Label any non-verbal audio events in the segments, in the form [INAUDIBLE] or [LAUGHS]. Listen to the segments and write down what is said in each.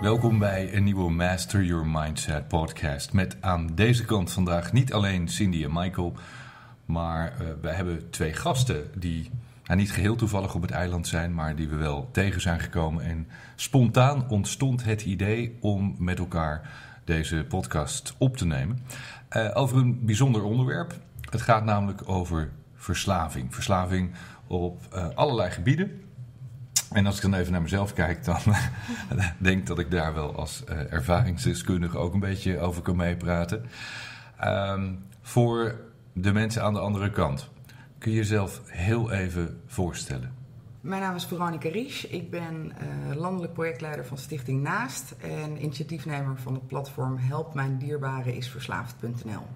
Welkom bij een nieuwe Master Your Mindset podcast. Met aan deze kant vandaag niet alleen Cindy en Michael, maar uh, wij hebben twee gasten die niet geheel toevallig op het eiland zijn, maar die we wel tegen zijn gekomen. En spontaan ontstond het idee om met elkaar deze podcast op te nemen. Uh, over een bijzonder onderwerp. Het gaat namelijk over verslaving. Verslaving op uh, allerlei gebieden. En als ik dan even naar mezelf kijk, dan [LAUGHS] denk ik dat ik daar wel als uh, ervaringsdeskundige ook een beetje over kan meepraten. Um, voor de mensen aan de andere kant, kun je jezelf heel even voorstellen? Mijn naam is Veronica Ries. Ik ben uh, landelijk projectleider van Stichting Naast en initiatiefnemer van het platform Help Mijn Dierbare is Verslaafd.nl.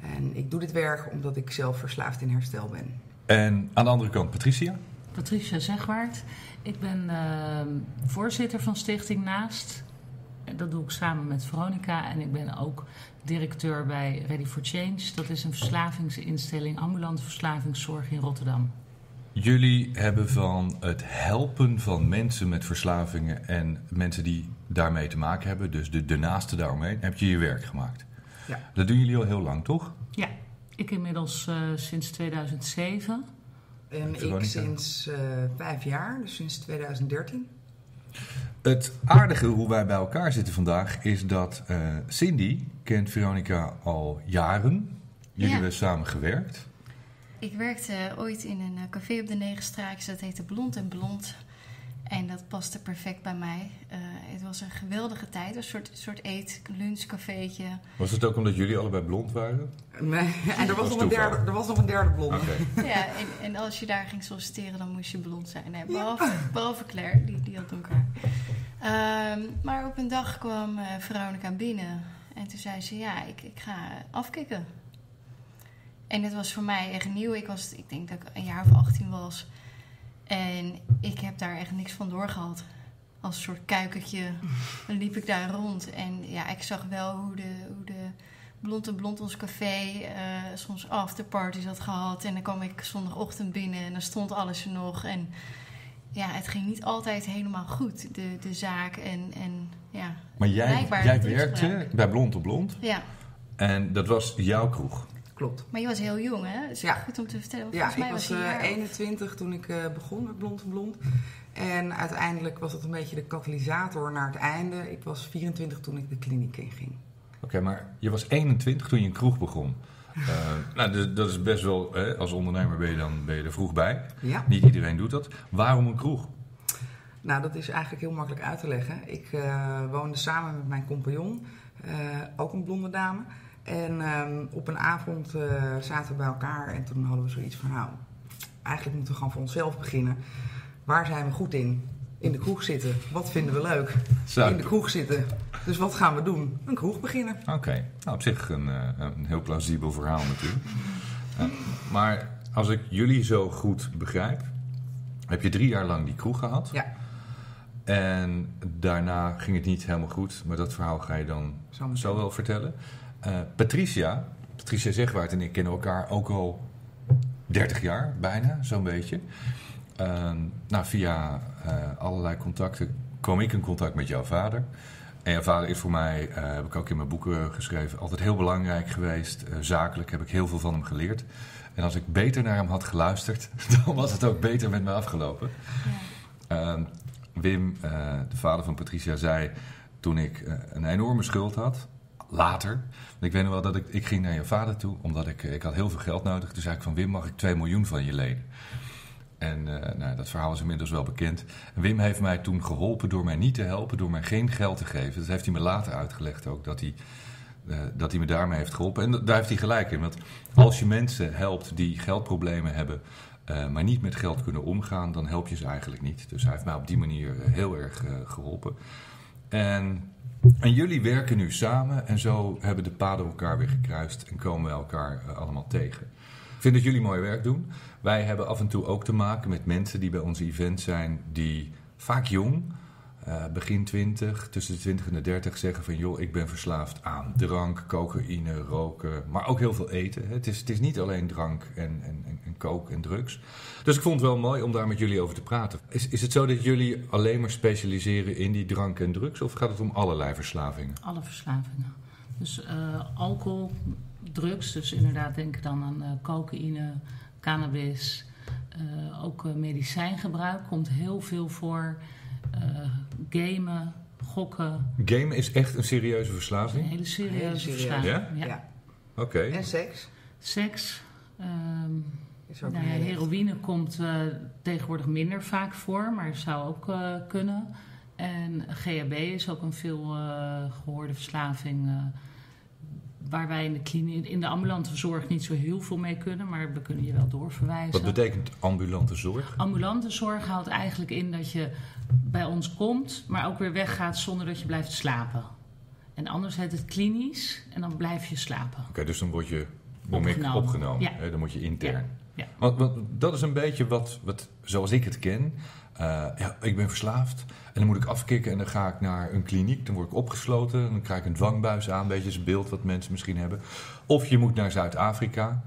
En ik doe dit werk omdat ik zelf verslaafd in herstel ben. En aan de andere kant, Patricia? Patricia Zegwaard. Ik ben uh, voorzitter van Stichting Naast. Dat doe ik samen met Veronica. En ik ben ook directeur bij Ready for Change. Dat is een verslavingsinstelling, ambulante verslavingszorg in Rotterdam. Jullie hebben van het helpen van mensen met verslavingen en mensen die daarmee te maken hebben, dus de, de naasten daaromheen, heb je je werk gemaakt. Ja. Dat doen jullie al heel lang, toch? Ja, ik inmiddels uh, sinds 2007. En ik sinds uh, vijf jaar, dus sinds 2013. Het aardige hoe wij bij elkaar zitten vandaag is dat uh, Cindy kent Veronica al jaren. Jullie ja. hebben samen gewerkt. Ik werkte ooit in een café op de Negenstraatjes, dat heette Blond en Blond. En dat paste perfect bij mij. Uh, het was een geweldige tijd, een soort, soort eet, lunchcafeetje. Was het ook omdat jullie allebei blond waren? Nee, [LAUGHS] en er was, nog een, derde, er was nog een derde blonde. Okay. [LAUGHS] Ja, en, en, als je daar ging solliciteren, dan moest je blond zijn. Nee, behalve, behalve Claire, die, die had elkaar. Um, maar op een dag kwam uh, Veronica binnen. En toen zei ze, ja, ik, ik ga afkicken. En het was voor mij echt nieuw. Ik, was, ik denk dat ik een jaar of 18 was. En ik heb daar echt niks van doorgehad. Als een soort kuikertje [LAUGHS] liep ik daar rond. En ja, ik zag wel hoe de, hoe de Blond en Blond ons café uh, soms afterparties had gehad. En dan kwam ik zondagochtend binnen en dan stond alles er nog. En ja, het ging niet altijd helemaal goed, de, de zaak. En, en ja, maar jij, jij werkte bij Blond op Blond? Ja. En dat was jouw kroeg? Klopt. Maar je was heel jong, hè? Dus ja. goed om te vertellen. Ja, mij ik was, was uh, 21 toen ik uh, begon met Blond en Blond. En uiteindelijk was dat een beetje de katalysator naar het einde. Ik was 24 toen ik de kliniek inging. Oké, okay, maar je was 21 toen je een kroeg begon. Uh, nou, dat is best wel, hè, als ondernemer ben je, dan, ben je er vroeg bij. Ja. Niet iedereen doet dat. Waarom een kroeg? Nou, dat is eigenlijk heel makkelijk uit te leggen. Ik uh, woonde samen met mijn compagnon, uh, ook een blonde dame. En um, op een avond uh, zaten we bij elkaar en toen hadden we zoiets van... nou, eigenlijk moeten we gewoon voor onszelf beginnen. Waar zijn we goed in? In de kroeg zitten. Wat vinden we leuk? Zo. In de kroeg zitten. Dus wat gaan we doen? Een kroeg beginnen. Oké, okay. nou, op zich een, een heel plausibel verhaal natuurlijk. Uh, [LAUGHS] maar als ik jullie zo goed begrijp, heb je drie jaar lang die kroeg gehad. Ja. En daarna ging het niet helemaal goed, maar dat verhaal ga je dan zo, zo wel vertellen. Uh, Patricia, Patricia Zegwaard en ik kennen elkaar ook al 30 jaar, bijna, zo'n beetje. Uh, nou, via uh, allerlei contacten kwam ik in contact met jouw vader. En jouw vader is voor mij, uh, heb ik ook in mijn boeken geschreven, altijd heel belangrijk geweest. zakelijk heb ik heel veel van hem geleerd. En als ik beter naar hem had geluisterd, [LAUGHS] dan was het ook beter met me afgelopen. Ja. Wim, de vader van Patricia, zei toen ik een enorme schuld had, later. Ik weet nog wel dat ik, ik ging naar je vader toe, omdat ik, ik had heel veel geld nodig. Toen zei ik van Wim, mag ik 2 miljoen van je lenen? En uh, nou, dat verhaal is inmiddels wel bekend. En Wim heeft mij toen geholpen door mij niet te helpen, door mij geen geld te geven. Dat heeft hij me later uitgelegd ook, dat hij, uh, dat hij me daarmee heeft geholpen. En daar heeft hij gelijk in, want als je mensen helpt die geldproblemen hebben... Uh, maar niet met geld kunnen omgaan, dan help je ze eigenlijk niet. Dus hij heeft mij op die manier heel erg geholpen. En en jullie werken nu samen en zo hebben de paden elkaar weer gekruist en komen we elkaar uh, allemaal tegen. Ik vind dat jullie mooi werk doen. Wij hebben af en toe ook te maken met mensen die bij onze event zijn, die vaak jong, eh, begin 20, tussen de 20 en de 30 zeggen van joh, ik ben verslaafd aan drank, cocaïne, roken, maar ook heel veel eten. Het is, het is niet alleen drank en, en, en, coke en drugs. Dus ik vond het wel mooi om daar met jullie over te praten. Is, is het zo dat jullie alleen maar specialiseren in die drank en drugs of gaat het om allerlei verslavingen? Alle verslavingen. Dus uh, alcohol, drugs, dus inderdaad denk dan aan uh, cocaïne, cannabis, ook medicijngebruik komt heel veel voor. Gamen, gokken. Gamen is echt een serieuze verslaving? Een hele serieuze, hele serieuze. verslaving. Ja? ja. Oké. Okay. En seks? Seks. Um, nou ja, heroïne komt uh, tegenwoordig minder vaak voor, maar zou ook uh, kunnen. En GHB is ook een veel uh, gehoorde verslaving. Waar wij in de, kliniek, in de ambulante zorg niet zo heel veel mee kunnen, maar we kunnen je wel doorverwijzen. Wat betekent ambulante zorg? Ambulante zorg houdt eigenlijk in dat je bij ons komt, maar ook weer weggaat zonder dat je blijft slapen. En anders heet het klinisch en dan blijf je slapen. Oké, dus dan word je opgenomen. opgenomen ja. hè? Dan moet je intern. Ja. Want, want, dat is een beetje wat, wat zoals ik het ken. Uh, ja, ik ben verslaafd en dan moet ik afkicken en dan ga ik naar een kliniek. Dan word ik opgesloten en dan krijg ik een dwangbuis aan. Een beetje het beeld wat mensen misschien hebben. Of je moet naar Zuid-Afrika.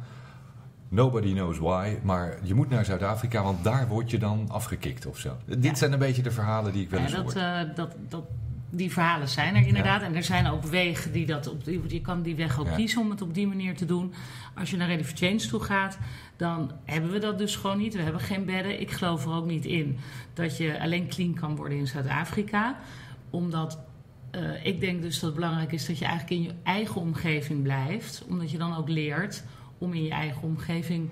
Nobody knows why, maar je moet naar Zuid-Afrika, want daar word je dan afgekikt of zo. Dit zijn een beetje de verhalen die ik wel eens ja, dat, uh, dat, dat, die verhalen zijn er inderdaad. En er zijn ook wegen die dat op je kan die weg ook kiezen om het op die manier te doen. Als je naar Ready for Change toe gaat, dan hebben we dat dus gewoon niet. We hebben geen bedden. Ik geloof er ook niet in dat je alleen clean kan worden in Zuid-Afrika. Omdat uh, ik denk dus dat het belangrijk is dat je eigenlijk in je eigen omgeving blijft. Omdat je dan ook leert om in je eigen omgeving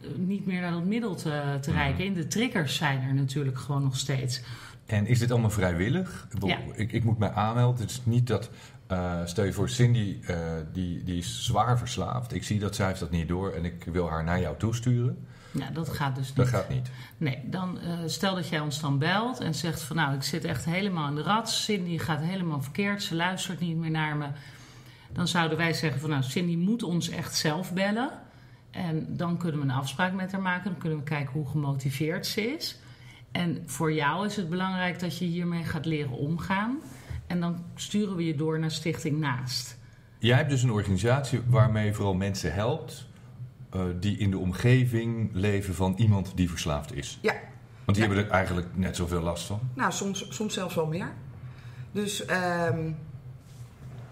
uh, niet meer naar dat middel te, te reiken. En de triggers zijn er natuurlijk gewoon nog steeds. En is dit allemaal vrijwillig? Ja. Ik, ik moet mij aanmelden. Het is niet dat uh, stel je voor, Cindy uh, die, die is zwaar verslaafd. Ik zie dat zij heeft dat niet door en ik wil haar naar jou toesturen. Ja, dat gaat dus niet. Dat gaat niet. Nee, dan uh, stel dat jij ons dan belt en zegt van nou, ik zit echt helemaal in de rat. Cindy gaat helemaal verkeerd, ze luistert niet meer naar me. Dan zouden wij zeggen van nou, Cindy moet ons echt zelf bellen. En dan kunnen we een afspraak met haar maken. Dan kunnen we kijken hoe gemotiveerd ze is. En voor jou is het belangrijk dat je hiermee gaat leren omgaan. En dan sturen we je door naar Stichting Naast. Jij hebt dus een organisatie waarmee je vooral mensen helpt uh, die in de omgeving leven van iemand die verslaafd is. Ja. Want die ja. hebben er eigenlijk net zoveel last van. Nou, soms, soms zelfs wel meer. Dus um,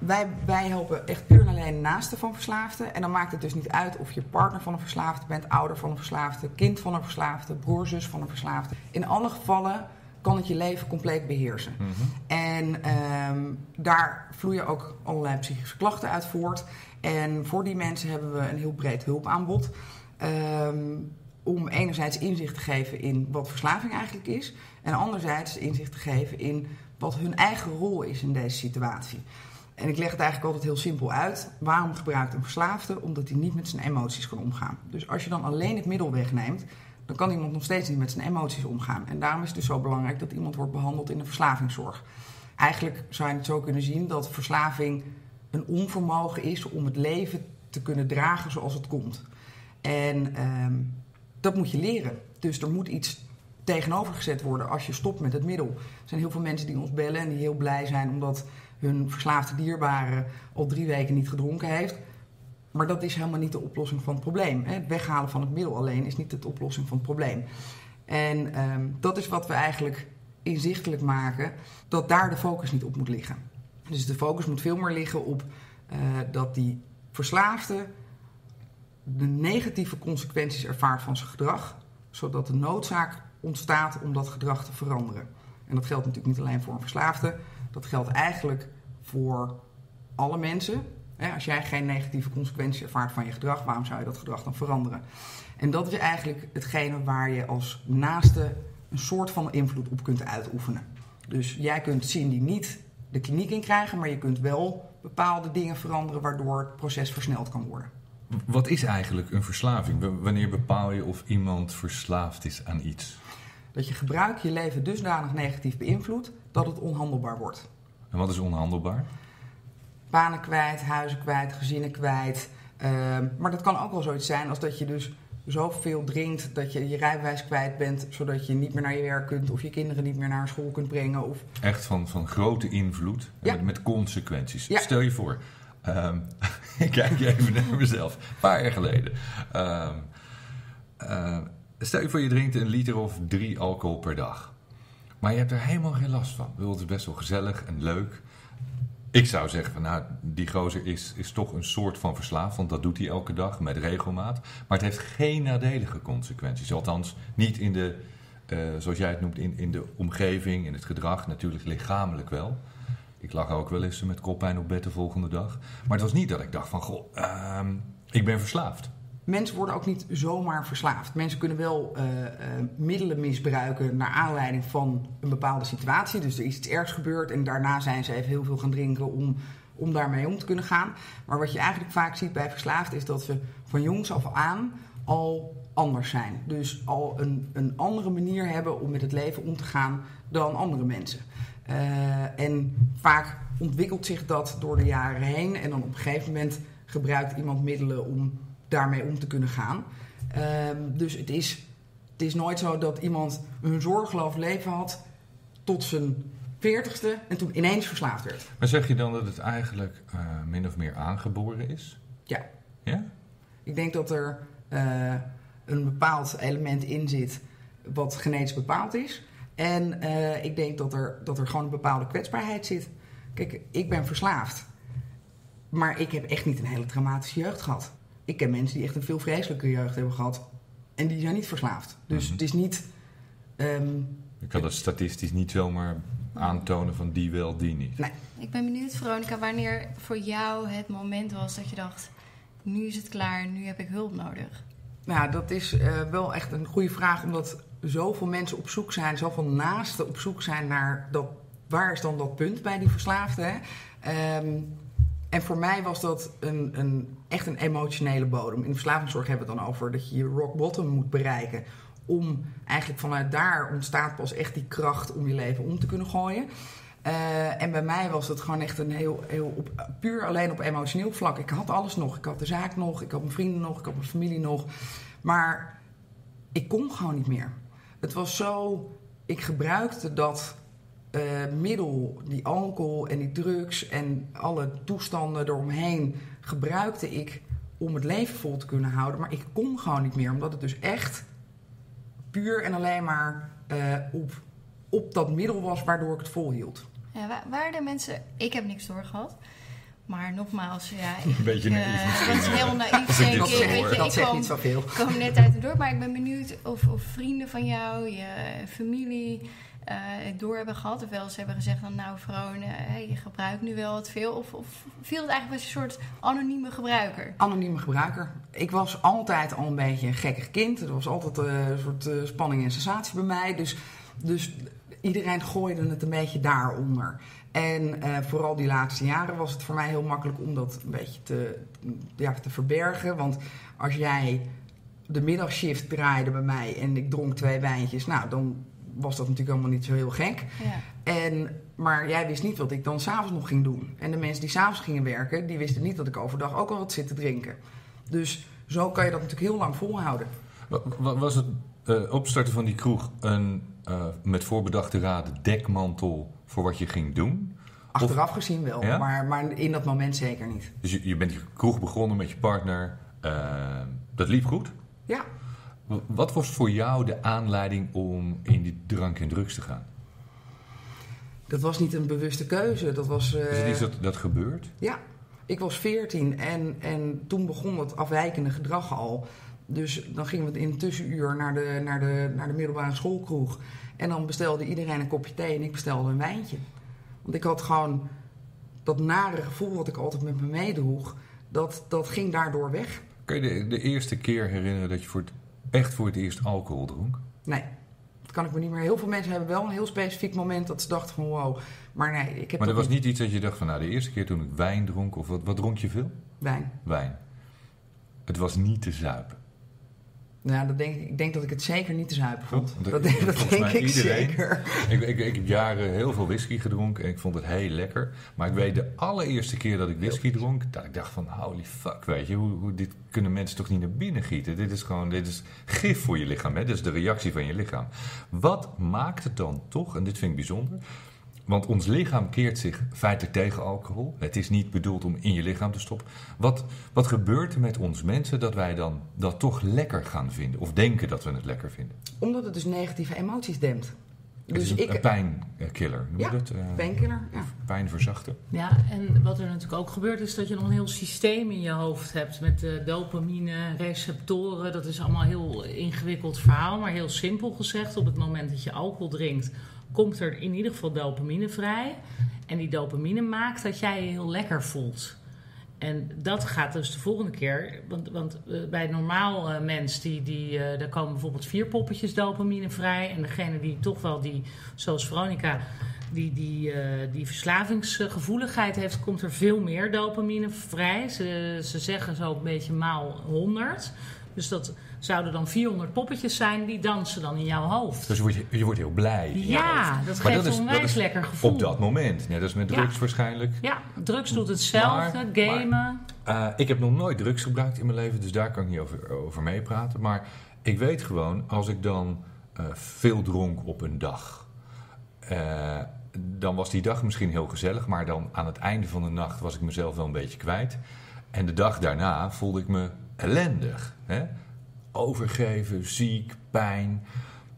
wij, wij helpen echt puur en alleen naasten van verslaafden. En dan maakt het dus niet uit of je partner van een verslaafde bent, ouder van een verslaafde, kind van een verslaafde, broer, zus van een verslaafde. In alle gevallen kan het je leven compleet beheersen. Mhm. En um, daar vloeien ook allerlei psychische klachten uit voort. En voor die mensen hebben we een heel breed hulpaanbod. Um, om enerzijds inzicht te geven in wat verslaving eigenlijk is. En anderzijds inzicht te geven in wat hun eigen rol is in deze situatie. En ik leg het eigenlijk altijd heel simpel uit. Waarom gebruikt een verslaafde? Omdat hij niet met zijn emoties kan omgaan. Dus als je dan alleen het middel wegneemt, dan kan iemand nog steeds niet met zijn emoties omgaan. En daarom is het dus zo belangrijk dat iemand wordt behandeld in de verslavingszorg. Eigenlijk zou je het zo kunnen zien dat verslaving een onvermogen is om het leven te kunnen dragen zoals het komt. En um, dat moet je leren. Dus er moet iets tegenover gezet worden als je stopt met het middel. Er zijn heel veel mensen die ons bellen en die heel blij zijn omdat hun verslaafde dierbare al drie weken niet gedronken heeft. Maar dat is helemaal niet de oplossing van het probleem. Het weghalen van het middel alleen is niet de oplossing van het probleem. En um, dat is wat we eigenlijk inzichtelijk maken, dat daar de focus niet op moet liggen. Dus de focus moet veel meer liggen op uh, dat die verslaafde de negatieve consequenties ervaart van zijn gedrag, zodat de noodzaak ontstaat om dat gedrag te veranderen. En dat geldt natuurlijk niet alleen voor een verslaafde, dat geldt eigenlijk voor alle mensen. Als jij geen negatieve consequenties ervaart van je gedrag, waarom zou je dat gedrag dan veranderen? En dat is eigenlijk hetgene waar je als naaste een soort van invloed op kunt uitoefenen. Dus jij kunt zien die niet de kliniek in krijgen, maar je kunt wel bepaalde dingen veranderen waardoor het proces versneld kan worden. Wat is eigenlijk een verslaving? Wanneer bepaal je of iemand verslaafd is aan iets? Dat je gebruik je leven dusdanig negatief beïnvloedt dat het onhandelbaar wordt. En wat is onhandelbaar? Banen kwijt, huizen kwijt, gezinnen kwijt. Uh, maar dat kan ook wel zoiets zijn als dat je dus zoveel drinkt dat je je rijbewijs kwijt bent, zodat je niet meer naar je werk kunt of je kinderen niet meer naar school kunt brengen. Of... Echt van, van grote invloed Ja. met, met consequenties. Ja. Stel je voor, ehm, [LAUGHS] ik kijk even naar mezelf, een paar jaar geleden. Ehm, eh, stel je voor, je drinkt een liter of drie alcohol per dag. Maar je hebt er helemaal geen last van. Het is best wel gezellig en leuk. Ik zou zeggen, van, nou, die gozer is, is toch een soort van verslaafd, want dat doet hij elke dag met regelmaat. Maar het heeft geen nadelige consequenties. Althans, niet in de, eh, zoals jij het noemt, in, in de omgeving, in het gedrag. Natuurlijk lichamelijk wel. Ik lag ook wel eens met koppijn op bed de volgende dag. Maar het was niet dat ik dacht van, goh, ehm, ik ben verslaafd. Mensen worden ook niet zomaar verslaafd. Mensen kunnen wel eh, eh, middelen misbruiken naar aanleiding van een bepaalde situatie. Dus er is iets ergs gebeurd en daarna zijn ze even heel veel gaan drinken om, om daarmee om te kunnen gaan. Maar wat je eigenlijk vaak ziet bij verslaafd is dat ze van jongs af aan al anders zijn. Dus al een, een andere manier hebben om met het leven om te gaan dan andere mensen. Eh, en vaak ontwikkelt zich dat door de jaren heen. En dan op een gegeven moment gebruikt iemand middelen om daarmee om te kunnen gaan. Ehm, dus het is, het is nooit zo dat iemand een zorgeloos leven had tot zijn veertigste en toen ineens verslaafd werd. Maar zeg je dan dat het eigenlijk eh, min of meer aangeboren is? Ja. Ja? Ik denk dat er eh, een bepaald element in zit wat genetisch bepaald is. En eh, ik denk dat er, dat er gewoon een bepaalde kwetsbaarheid zit. Kijk, ik ben verslaafd. Maar ik heb echt niet een hele traumatische jeugd gehad. Ik ken mensen die echt een veel vreselijke jeugd hebben gehad. En die zijn niet verslaafd. Dus Mhm. het is niet... ehm, Ik kan dat statistisch niet zomaar aantonen van die wel, die niet. Ik ben benieuwd, Veronica, wanneer voor jou het moment was dat je dacht: nu is het klaar, nu heb ik hulp nodig. Nou, dat is eh, wel echt een goede vraag, omdat zoveel mensen op zoek zijn, zoveel naasten op zoek zijn naar dat, waar is dan dat punt bij die verslaafde. hè? En voor mij was dat een, een, echt een emotionele bodem. In de verslavingszorg hebben we het dan over dat je je rock bottom moet bereiken. Om eigenlijk vanuit daar ontstaat pas echt die kracht om je leven om te kunnen gooien. Eh, en bij mij was het gewoon echt een heel, heel op, puur alleen op emotioneel vlak. Ik had alles nog. Ik had de zaak nog, ik had mijn vrienden nog, ik had mijn familie nog. Maar ik kon gewoon niet meer. Het was zo. Ik gebruikte dat eh, middel, die alcohol en die drugs en alle toestanden eromheen, gebruikte ik om het leven vol te kunnen houden. Maar ik kon gewoon niet meer, omdat het dus echt puur en alleen maar eh, op, op dat middel was waardoor ik het volhield. Ja, wa- waren er mensen, ik heb niks doorgehad. Maar nogmaals, ja, [LAUGHS] ik, Een beetje naïef eh, misschien, Dat is heel naïef, [LAUGHS] ik denk dit ik. zo Weet hoor. je, dat ik kwam, niet zoveel. ik kwam net uit het dorp, maar ik ben benieuwd of, of vrienden van jou, je familie, eh, door hebben gehad. Of wel eens hebben gezegd van, nou Vrone, hey, je gebruikt nu wel wat veel. Of, of viel het eigenlijk als een soort anonieme gebruiker? Anonieme gebruiker. Ik was altijd al een beetje een gekkig kind. Er was altijd eh, een soort eh, spanning en sensatie bij mij. Dus, dus iedereen gooide het een beetje daaronder. En vooral die laatste jaren was het voor mij heel makkelijk om dat een beetje te, ja, te verbergen. Want als jij de middagshift draaide bij mij en ik dronk twee wijntjes, nou dan was dat natuurlijk allemaal niet zo heel gek. Ja. En, maar jij wist niet wat ik dan s'avonds nog ging doen. En de mensen die s'avonds gingen werken, die wisten niet dat ik overdag ook al wat zit te drinken. Dus zo kan je dat natuurlijk heel lang volhouden. Wa- wa- Was het eh, opstarten van die kroeg een eh, met voorbedachte raden dekmantel voor wat je ging doen? Achteraf gezien wel, Ja? maar, maar in dat moment zeker niet. Dus je, je bent je kroeg begonnen met je partner. eh, dat liep goed. Ja, Wat was voor jou de aanleiding om in die drank en drugs te gaan? dat was niet een bewuste keuze. Dat was. eh, Is het iets dat, dat gebeurt? Ja, ik was 14 en, en toen begon het afwijkende gedrag al. Dus dan gingen we in een tussenuur naar de, naar, de, naar de middelbare schoolkroeg. En dan bestelde iedereen een kopje thee en ik bestelde een wijntje. Want ik had gewoon dat nare gevoel wat ik altijd met me meedroeg, dat, dat ging daardoor weg. Kun je de, de eerste keer herinneren dat je voor het, echt voor het eerst alcohol dronk? Nee, dat kan ik me niet meer. Heel veel mensen hebben wel een heel specifiek moment dat ze dachten van wow. Maar nee, ik heb Maar er dat was niet iets dat je dacht van nou de eerste keer toen ik wijn dronk of wat, wat dronk je veel? wijn. Wijn. Het was niet te zuipen. Nou, dat denk ik, ik denk dat ik het zeker niet te zuipen vond. Dat, dat- dat volgens denk ik iedereen. zeker. Ik, ik, ik heb jaren heel veel whisky gedronken en ik vond het heel lekker. Maar ik weet de allereerste keer dat ik whisky dronk, dat ik dacht van holy fuck, weet je, hoe, hoe, dit kunnen mensen toch niet naar binnen gieten? Dit is gewoon, dit is gif voor je lichaam, hè? dit is de reactie van je lichaam. Wat maakt het dan toch, en dit vind ik bijzonder, want ons lichaam keert zich feitelijk tegen alcohol. Het is niet bedoeld om in je lichaam te stoppen. Wat, wat gebeurt er met ons mensen dat wij dan dat toch lekker gaan vinden? Of denken dat we het lekker vinden? Omdat het dus negatieve emoties dempt. Het Dus is een, ik... een pijnkiller, noem je Ja, dat? Eh, Painkiller, ja. Pijn verzachten. Ja, en wat er natuurlijk ook gebeurt is dat je nog een heel systeem in je hoofd hebt met eh, dopamine, receptoren. Dat is allemaal een heel ingewikkeld verhaal, maar heel simpel gezegd. Op het moment dat je alcohol drinkt, komt er in ieder geval dopamine vrij. En die dopamine maakt dat jij je heel lekker voelt. En dat gaat dus de volgende keer. Want, want eh, bij een normaal eh, mens, die, die, eh, daar komen bijvoorbeeld vier poppetjes dopamine vrij. En degene die toch wel die, zoals Veronica, die, die, die verslavingsgevoeligheid heeft, komt er veel meer dopamine vrij. Ze, ze zeggen zo een beetje maal 100. Dus dat zouden dan 400 poppetjes zijn, die dansen dan in jouw hoofd. Dus je wordt, je wordt heel blij. Ja, dat geeft is- een onwijs lekker gevoel. Op dat moment. Net als met Ja. drugs waarschijnlijk. Ja, drugs doet hetzelfde, Maar- gamen. Eh, ik heb nog nooit drugs gebruikt in mijn leven, dus daar kan ik niet over, over meepraten. Maar ik weet gewoon, als ik dan eh, veel dronk op een dag, eh, dan was die dag misschien heel gezellig, maar dan aan het einde van de nacht was ik mezelf wel een beetje kwijt. En de dag daarna voelde ik me ellendig. Hè? Overgeven, ziek, pijn.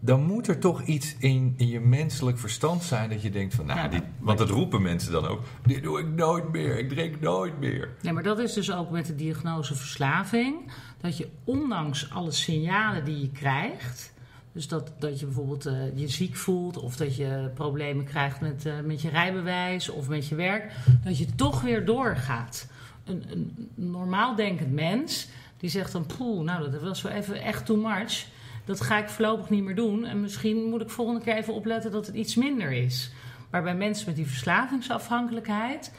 Dan moet er toch iets in, in je menselijk verstand zijn dat je denkt van, nou, Ja, dit, want dat roepen mensen dan ook. Dit doe ik nooit meer, ik drink nooit meer. Nee, maar dat is dus ook met de diagnose verslaving. Dat je ondanks alle signalen die je krijgt. Dus dat, dat je bijvoorbeeld eh, je ziek voelt. Of dat je problemen krijgt met, eh, met je rijbewijs of met je werk. Dat je toch weer doorgaat. Een, een normaal denkend mens die zegt dan... Poeh, nou dat was wel even echt too much. Dat ga ik voorlopig niet meer doen. En misschien moet ik volgende keer even opletten dat het iets minder is. Maar bij mensen met die verslavingsafhankelijkheid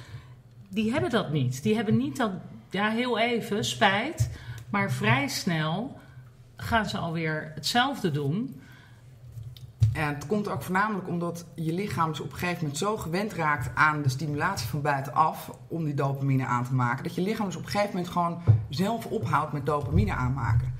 die hebben dat niet. Die hebben niet dat, ja, heel even, spijt. Maar vrij snel gaan ze alweer hetzelfde doen. En het komt ook voornamelijk omdat je lichaam dus op een gegeven moment zo gewend raakt aan de stimulatie van buitenaf om die dopamine aan te maken. Dat je lichaam dus op een gegeven moment gewoon zelf ophoudt met dopamine aanmaken.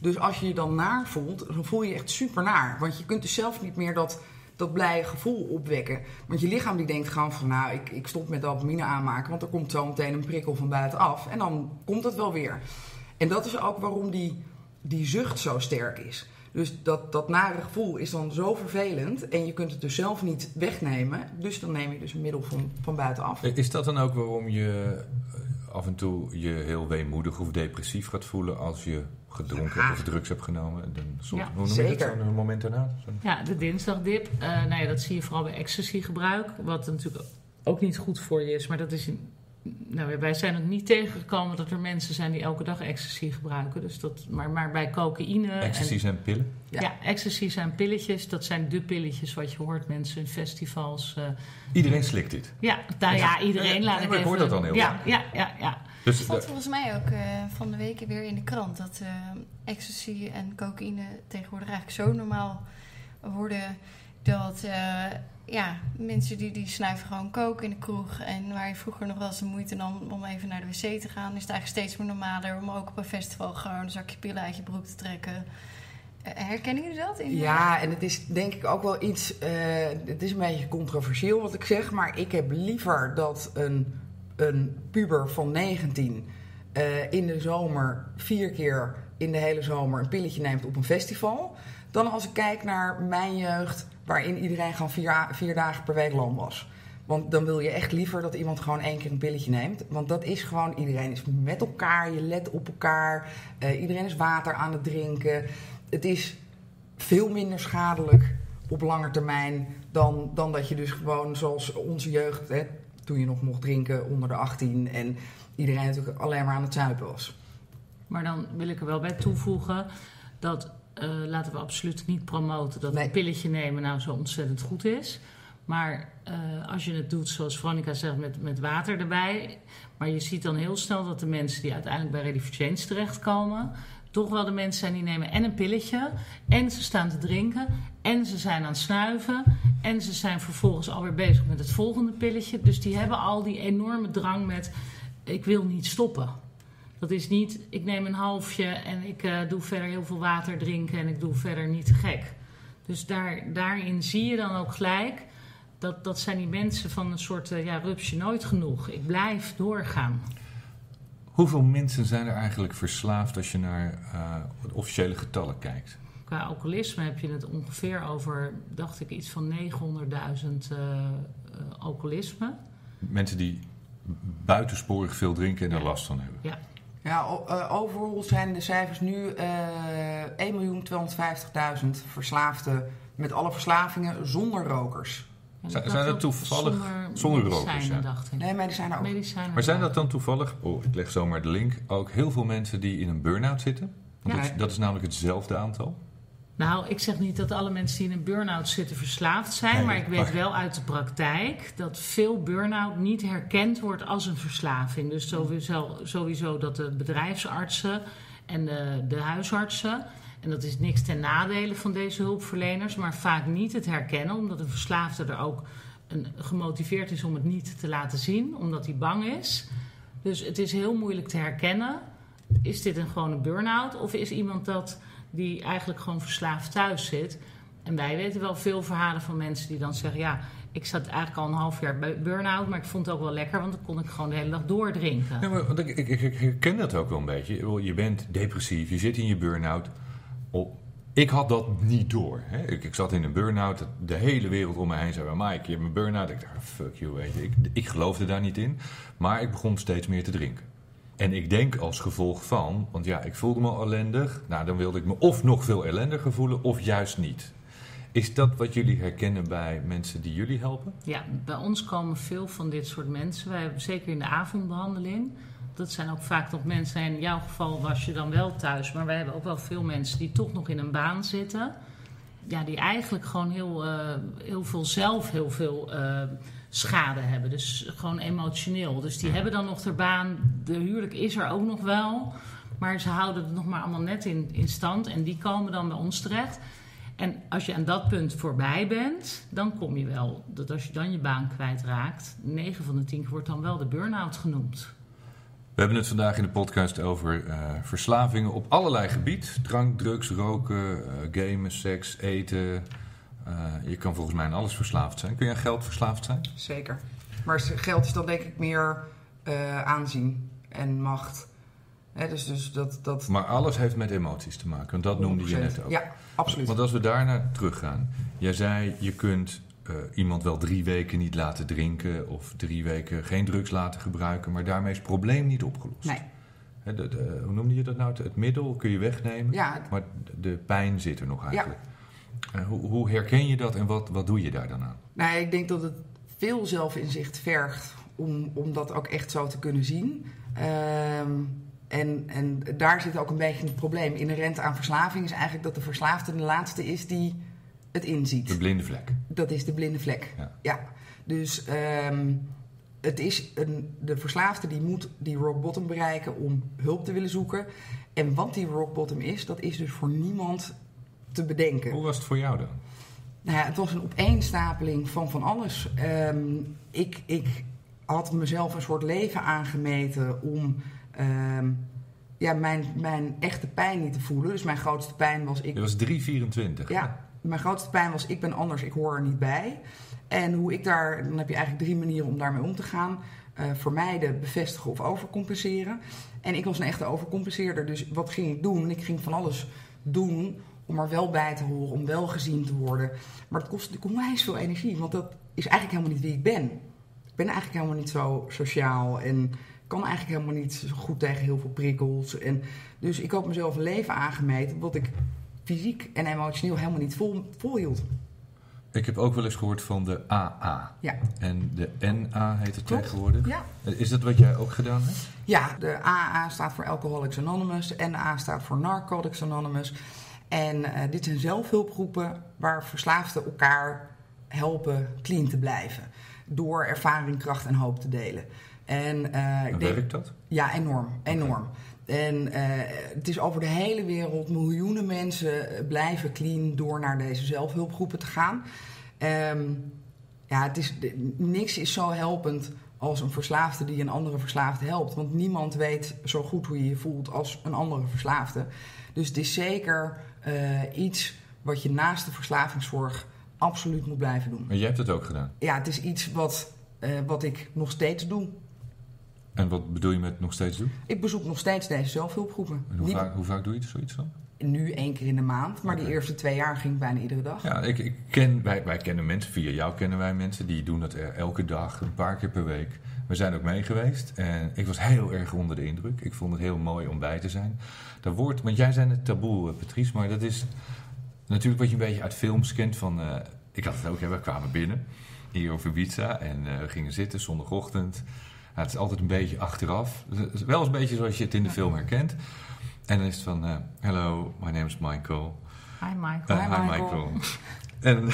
Dus als je je dan naar voelt, dan voel je echt super naar. Want je kunt dus zelf niet meer dat, dat blije gevoel opwekken. Want je lichaam die denkt gewoon van nou, ik, ik stop met dopamine aanmaken. Want er komt zo meteen een prikkel van buitenaf. En dan komt het wel weer. En dat is ook waarom die, die zucht zo sterk is. Dus dat, dat nare gevoel is dan zo vervelend. En je kunt het dus zelf niet wegnemen. Dus dan neem je dus een middel van, van buitenaf. Is dat dan ook waarom je eh, af en toe je heel weemoedig of depressief gaat voelen als je gedronken Ja. of drugs hebt genomen? Dan, soms, Ja, hoe noem je zeker. dat zo'n moment daarna? Ja, de dinsdagdip. eh nou ja, dat zie je vooral bij ecstasy-gebruik. Wat natuurlijk ook niet goed voor je is. Maar dat is in, nou, wij zijn er niet tegengekomen dat er mensen zijn die elke dag ecstasy gebruiken. Dus dat, maar, maar bij cocaïne. en- Ecstasy zijn pillen? Ja. ja. ecstasy zijn pilletjes. Dat zijn de pilletjes wat je hoort mensen in festivals. eh, Iedereen slikt dit. ja, nou ja, Ja, iedereen ja, laat ja, ik maar ik even... hoor dat dan heel ja, vaak. ja, ja, ja. Dus vond de- volgens mij ook eh, van de week weer in de krant dat eh, ecstasy en cocaïne tegenwoordig eigenlijk zo normaal worden dat eh, ja, mensen die, die snuiven gewoon coke in de kroeg en waar je vroeger nog wel eens de moeite nam om even naar de wc te gaan, is het eigenlijk steeds meer normaler om ook op een festival gewoon een zakje pillen uit je broek te trekken. Eh, herkennen jullie dat? In, Ja, en het is denk ik ook wel iets. eh, het is een beetje controversieel wat ik zeg, maar ik heb liever dat een, een puber van 19 eh, in de zomer vier keer in de hele zomer een pilletje neemt op een festival. Dan als ik kijk naar mijn jeugd, waarin iedereen gewoon vier, vier dagen per week lam was. Want dan wil je echt liever dat iemand gewoon één keer een pilletje neemt. Want dat is gewoon, iedereen is met elkaar, je let op elkaar. eh, iedereen is water aan het drinken. Het is veel minder schadelijk op lange termijn dan, dan dat je dus gewoon zoals onze jeugd, hè, toen je nog mocht drinken onder de 18 en iedereen natuurlijk alleen maar aan het zuipen was. Maar dan wil ik er wel bij toevoegen dat eh, laten we absoluut niet promoten dat Nee. een pilletje nemen nou zo ontzettend goed is. Maar eh, als je het doet zoals Veronica zegt met, met water erbij. Maar je ziet dan heel snel dat de mensen die uiteindelijk bij Ready for Change terechtkomen. toch wel de mensen zijn die nemen en een pilletje. En ze staan te drinken. En ze zijn aan het snuiven. En ze zijn vervolgens alweer bezig met het volgende pilletje. Dus die hebben al die enorme drang met: ik wil niet stoppen. Dat is niet, ik neem een halfje en ik uh, doe verder heel veel water drinken en ik doe verder niet te gek. Dus daar, daarin zie je dan ook gelijk dat, dat zijn die mensen van een soort uh, ja, rupsje nooit genoeg. Ik blijf doorgaan. Hoeveel mensen zijn er eigenlijk verslaafd als je naar uh, officiële getallen kijkt? Qua alcoholisme heb je het ongeveer over, dacht ik, iets van 900.000 uh, alcoholisme. Mensen die buitensporig veel drinken en er last van hebben. Ja. Ja, overal zijn de cijfers nu uh, 1.250.000 verslaafden met alle verslavingen zonder rokers. Zijn, zijn dat toevallig zonder, zonder medicijnen, rokers? Ja. dacht ik. Nee, medicijnen ook. Medicijnen Maar zijn dat dan toevallig, oh ik leg zomaar de link, ook heel veel mensen die in een burn-out zitten? Want Ja. dat, is, dat is namelijk hetzelfde aantal. Nou, ik zeg niet dat alle mensen die in een burn-out zitten verslaafd zijn. Nee, maar ik weet wel uit de praktijk dat veel burn-out niet herkend wordt als een verslaving. Dus sowieso, sowieso dat de bedrijfsartsen en de, de huisartsen. En dat is niks ten nadele van deze hulpverleners, maar vaak niet het herkennen, omdat een verslaafde er ook een, gemotiveerd is om het niet te laten zien, omdat hij bang is. Dus het is heel moeilijk te herkennen. Is dit een gewoon een burn-out of is iemand dat die eigenlijk gewoon verslaafd thuis zit? En wij weten wel veel verhalen van mensen die dan zeggen: Ja, ik zat eigenlijk al een half jaar bij burn-out, maar ik vond het ook wel lekker, want dan kon ik gewoon de hele dag doordrinken. Ja, maar, want ik, ik, ik, herken dat ook wel een beetje. Je bent depressief, je zit in je burn-out. Ik had dat niet door. Hè. Ik, zat in een burn-out, de hele wereld om me heen zei: Mike, je hebt een burn-out. Ik dacht: fuck you, weet je. Ik, ik geloofde daar niet in. Maar ik begon steeds meer te drinken. En ik denk als gevolg van, want ja, ik voelde me ellendig. Nou, dan wilde ik me of nog veel ellendiger voelen, of juist niet. Is dat wat jullie herkennen bij mensen die jullie helpen? Ja, bij ons komen veel van dit soort mensen. Wij hebben zeker in de avondbehandeling. Dat zijn ook vaak nog mensen. En in jouw geval was je dan wel thuis. Maar wij hebben ook wel veel mensen die toch nog in een baan zitten. Ja, die eigenlijk gewoon heel, eh, heel veel zelf heel veel eh, schade hebben. Dus gewoon emotioneel. Dus die hebben dan nog de baan. De huwelijk is er ook nog wel. Maar ze houden het nog maar allemaal net in, in stand. En die komen dan bij ons terecht. En als je aan dat punt voorbij bent, dan kom je wel. Dat als je dan je baan kwijtraakt, 9 van de 10 wordt dan wel de burn-out genoemd. We hebben het vandaag in de podcast over eh, verslavingen op allerlei gebied. Drank, drugs, roken, eh, gamen, seks, eten. Eh, je kan volgens mij aan alles verslaafd zijn. Kun je aan geld verslaafd zijn? Zeker. Maar geld is dan denk ik meer eh, aanzien en macht. Dus, dus dat, dat Maar alles heeft met emoties te maken. Want dat noemde je net 100%. ook. Ja, absoluut. Want als we daarnaar teruggaan. Jij zei, je kunt eh, iemand wel drie weken niet laten drinken... of drie weken geen drugs laten gebruiken... maar daarmee is het probleem niet opgelost. Nee. De- de- hoe noemde je dat nou? Het middel kun je wegnemen, Ja, maar de pijn zit er nog eigenlijk. Hoe, hoe herken je dat en wat, wat doe je daar dan aan? Nou, ik denk dat het veel zelfinzicht vergt om, om dat ook echt zo te kunnen zien. Ehm, en, en daar zit ook een beetje het probleem. Inherent aan verslaving is eigenlijk dat de verslaafde de laatste is die het inziet. De blinde vlek. Dat is de blinde vlek. Ja. Dus ehm, het is een, de verslaafde die moet die rock bottom bereiken om hulp te willen zoeken. En wat die rock bottom is, dat is dus voor niemand te bedenken. Hoe was het voor jou dan? Nou ja, het was een opeenstapeling van van alles. Ehm, ik, ik had mezelf een soort leven aangemeten om ehm, ja, mijn, mijn echte pijn niet te voelen. Dus mijn grootste pijn was ik Je was 3,24. ja, mijn grootste pijn was ik ben anders, ik hoor er niet bij. En hoe ik daar, dan heb je eigenlijk drie manieren om daarmee om te gaan. Eh, vermijden, bevestigen of overcompenseren. En ik was een echte overcompenseerder, dus wat ging ik doen? Ik ging van alles doen om er wel bij te horen, om wel gezien te worden. Maar dat kost natuurlijk onwijs veel energie, want dat is eigenlijk helemaal niet wie ik ben. Ik ben eigenlijk helemaal niet zo sociaal en kan eigenlijk helemaal niet zo goed tegen heel veel prikkels. En dus ik had mezelf een leven aangemeten wat ik fysiek en emotioneel helemaal niet vol, volhield. Ik heb ook wel eens gehoord van de AA. Ja. En de NA heet het Klopt. tegenwoordig. Ja. Is dat wat jij ook gedaan hebt? Ja, de AA staat voor Alcoholics Anonymous, de NA staat voor Narcotics Anonymous. En eh, dit zijn zelfhulpgroepen waar verslaafden elkaar helpen clean te blijven. Door ervaring, kracht en hoop te delen. En, eh, ik En denk- werkt dat? Ja, enorm. enorm. En eh, het is over de hele wereld, miljoenen mensen blijven clean door naar deze zelfhulpgroepen te gaan. Ehm, ja, het is, niks is zo helpend als een verslaafde die een andere verslaafde helpt. Want niemand weet zo goed hoe je je voelt als een andere verslaafde. Dus het is zeker uh, iets wat je naast de verslavingszorg absoluut moet blijven doen. Maar jij hebt het ook gedaan? Ja, het is iets wat, uh, wat ik nog steeds doe. En wat bedoel je met nog steeds doen? Ik bezoek nog steeds deze zelfhulpgroepen. En hoe, vaak, hoe vaak doe je zoiets dan? Nu één keer in de maand, maar okay. de eerste twee jaar ging ik bijna iedere dag. Ja, ik, ik ken, wij, wij kennen mensen, via jou kennen wij mensen, die doen dat elke dag, een paar keer per week. We zijn ook mee geweest en ik was heel erg onder de indruk. Ik vond het heel mooi om bij te zijn. Dat woord, want jij zei het taboe, Patrice, maar dat is natuurlijk wat je een beetje uit films kent van... Uh, ik had het ook, hè, we kwamen binnen hier over pizza en uh, we gingen zitten zondagochtend. Ja, het is altijd een beetje achteraf. Wel eens een beetje zoals je het in de film herkent. En dan is het van, uh, hello, my name is Michael. Hi Michael. hi, hi Michael. [LAUGHS] en,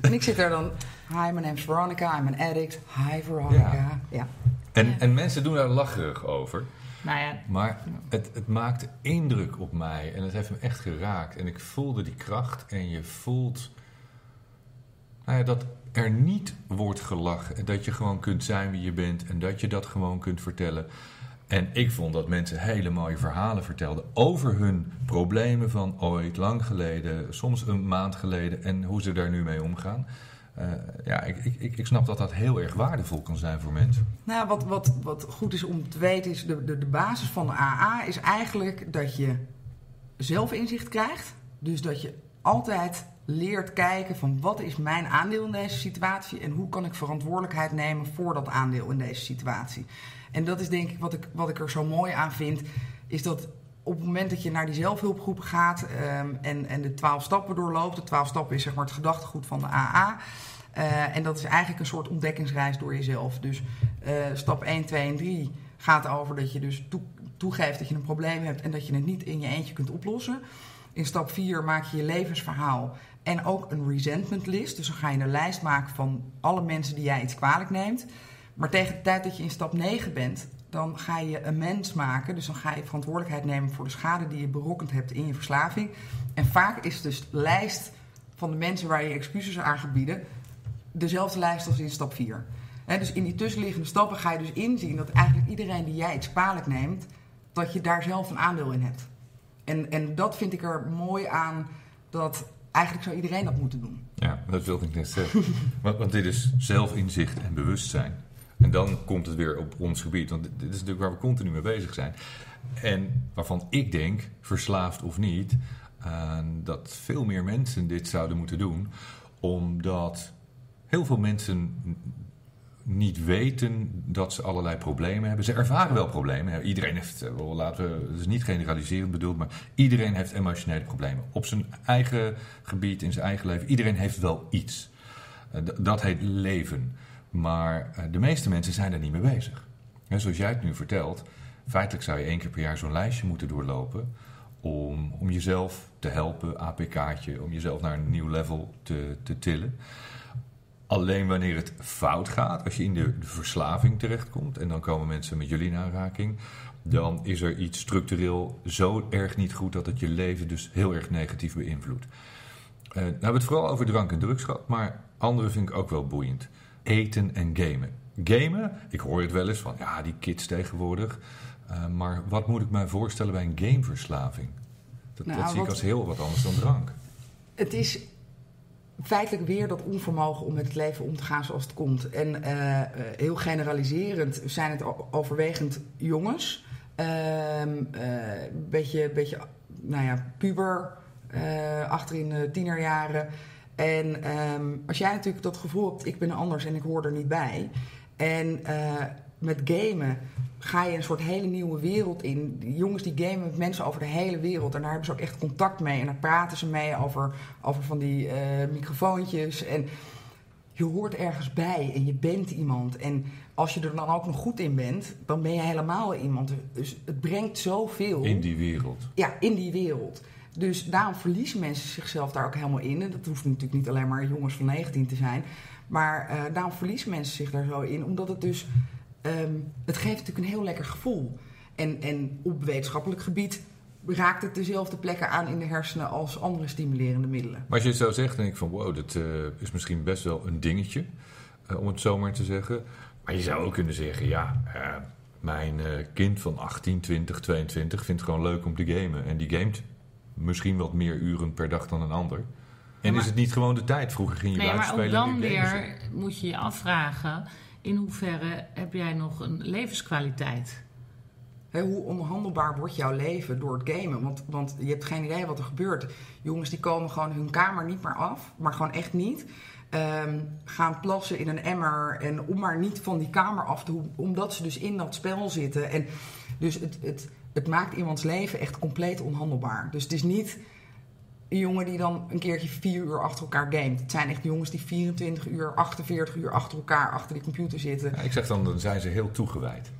en ik zit er dan, hi, my name is Veronica, I'm an addict. Hi Veronica. Ja. ja. En, ja. en mensen doen daar lacherig over. Nou ja. Maar het, het maakte indruk op mij en het heeft me echt geraakt. En ik voelde die kracht en je voelt nou ja, dat er niet wordt gelachen. En dat je gewoon kunt zijn wie je bent en dat je dat gewoon kunt vertellen. En ik vond dat mensen hele mooie verhalen vertelden over hun problemen van ooit, lang geleden, soms een maand geleden en hoe ze daar nu mee omgaan. Uh, ja, ik, ik, ik snap dat dat heel erg waardevol kan zijn voor mensen. Nou, wat, wat, wat goed is om te weten is, de, de, de basis van de AA is eigenlijk dat je zelfinzicht krijgt. Dus dat je altijd leert kijken van wat is mijn aandeel in deze situatie en hoe kan ik verantwoordelijkheid nemen voor dat aandeel in deze situatie. En dat is denk ik wat ik, wat ik er zo mooi aan vind, is dat op het moment dat je naar die zelfhulpgroep gaat um, en, en de twaalf stappen doorloopt, de twaalf stappen is zeg maar het gedachtegoed van de AA. Uh, en dat is eigenlijk een soort ontdekkingsreis door jezelf. Dus uh, stap 1, 2 en 3 gaat over dat je dus toe, toegeeft dat je een probleem hebt en dat je het niet in je eentje kunt oplossen. In stap 4 maak je je levensverhaal en ook een resentment list. Dus dan ga je een lijst maken van alle mensen die jij iets kwalijk neemt. Maar tegen de tijd dat je in stap 9 bent, dan ga je een mens maken. Dus dan ga je verantwoordelijkheid nemen voor de schade die je berokkend hebt in je verslaving. En vaak is dus de lijst van de mensen waar je excuses aan gaat bieden dezelfde lijst als in stap 4. He, dus in die tussenliggende stappen ga je dus inzien dat eigenlijk iedereen die jij iets kwalijk neemt, dat je daar zelf een aandeel in hebt. En, en dat vind ik er mooi aan dat eigenlijk zou iedereen dat moeten doen. Ja, dat wilde ik net zeggen. [LAUGHS] want dit is zelfinzicht en bewustzijn. En dan komt het weer op ons gebied. Want dit is natuurlijk waar we continu mee bezig zijn. En waarvan ik denk, verslaafd of niet, dat veel meer mensen dit zouden moeten doen. Omdat heel veel mensen niet weten dat ze allerlei problemen hebben. Ze ervaren wel problemen. Iedereen heeft, laten we, het is niet generaliserend bedoeld, maar iedereen heeft emotionele problemen. Op zijn eigen gebied, in zijn eigen leven. Iedereen heeft wel iets. Dat heet leven. Maar de meeste mensen zijn er niet mee bezig. Zoals jij het nu vertelt, feitelijk zou je één keer per jaar zo'n lijstje moeten doorlopen. Om, om jezelf te helpen, APK'tje, om jezelf naar een nieuw level te, te tillen. Alleen wanneer het fout gaat, als je in de, verslaving terechtkomt en dan komen mensen met jullie in aanraking, dan is er iets structureel zo erg niet goed dat het je leven dus heel erg negatief beïnvloedt. Uh, nou hebben we het vooral over drank en drugs gehad, maar andere vind ik ook wel boeiend. Eten en gamen. Gamen, ik hoor het wel eens van ja, die kids tegenwoordig. Uh, maar wat moet ik mij voorstellen bij een gameverslaving? Dat, nou, dat zie ik als heel wat anders dan drank. Het is feitelijk weer dat onvermogen om met het leven om te gaan zoals het komt. En uh, heel generaliserend zijn het overwegend jongens. Een uh, beetje, beetje, nou ja, puber, achterin de tienerjaren. En um, als jij natuurlijk dat gevoel hebt, ik ben anders en ik hoor er niet bij. En met gamen ga je een soort hele nieuwe wereld in. Die jongens die gamen met mensen over de hele wereld. En daar hebben ze ook echt contact mee. En daar praten ze mee over, over van die uh, microfoontjes. En je hoort ergens bij en je bent iemand. En als je er dan ook nog goed in bent, dan ben je helemaal iemand. Dus het brengt zoveel. In die wereld. Ja, in die wereld. Dus daarom verliezen mensen zichzelf daar ook helemaal in. En dat hoeft natuurlijk niet alleen maar jongens van 19 te zijn. Maar uh, daarom verliezen mensen zich daar zo in. Omdat het dus Um, het geeft natuurlijk een heel lekker gevoel. En, en op wetenschappelijk gebied raakt het dezelfde plekken aan in de hersenen als andere stimulerende middelen. Maar als je het zo zegt, denk ik van wow, dat uh, is misschien best wel een dingetje, uh, om het zo maar te zeggen. Maar je zou ook kunnen zeggen, ja, mijn kind van 18, 20, 22 vindt het gewoon leuk om te gamen. En die gamet misschien wat meer uren per dag dan een ander. En is het niet gewoon de tijd? Vroeger ging je nee, buiten spelen. Maar ook dan weer moet je je afvragen... in hoeverre heb jij nog een levenskwaliteit? hoe onhandelbaar wordt jouw leven door het gamen? Want, want je hebt geen idee wat er gebeurt. Jongens die komen gewoon hun kamer niet meer af, maar gewoon echt niet. Ehm, gaan plassen in een emmer en om maar niet van die kamer af te hoeven, omdat ze dus in dat spel zitten. En dus het, het, het maakt iemands leven echt compleet onhandelbaar. Dus het is niet een jongen die dan een keertje vier uur achter elkaar gamet. Het zijn echt jongens die 24 uur, 48 uur achter elkaar achter die computer zitten. Ja, ik zeg dan, dan zijn ze heel toegewijd.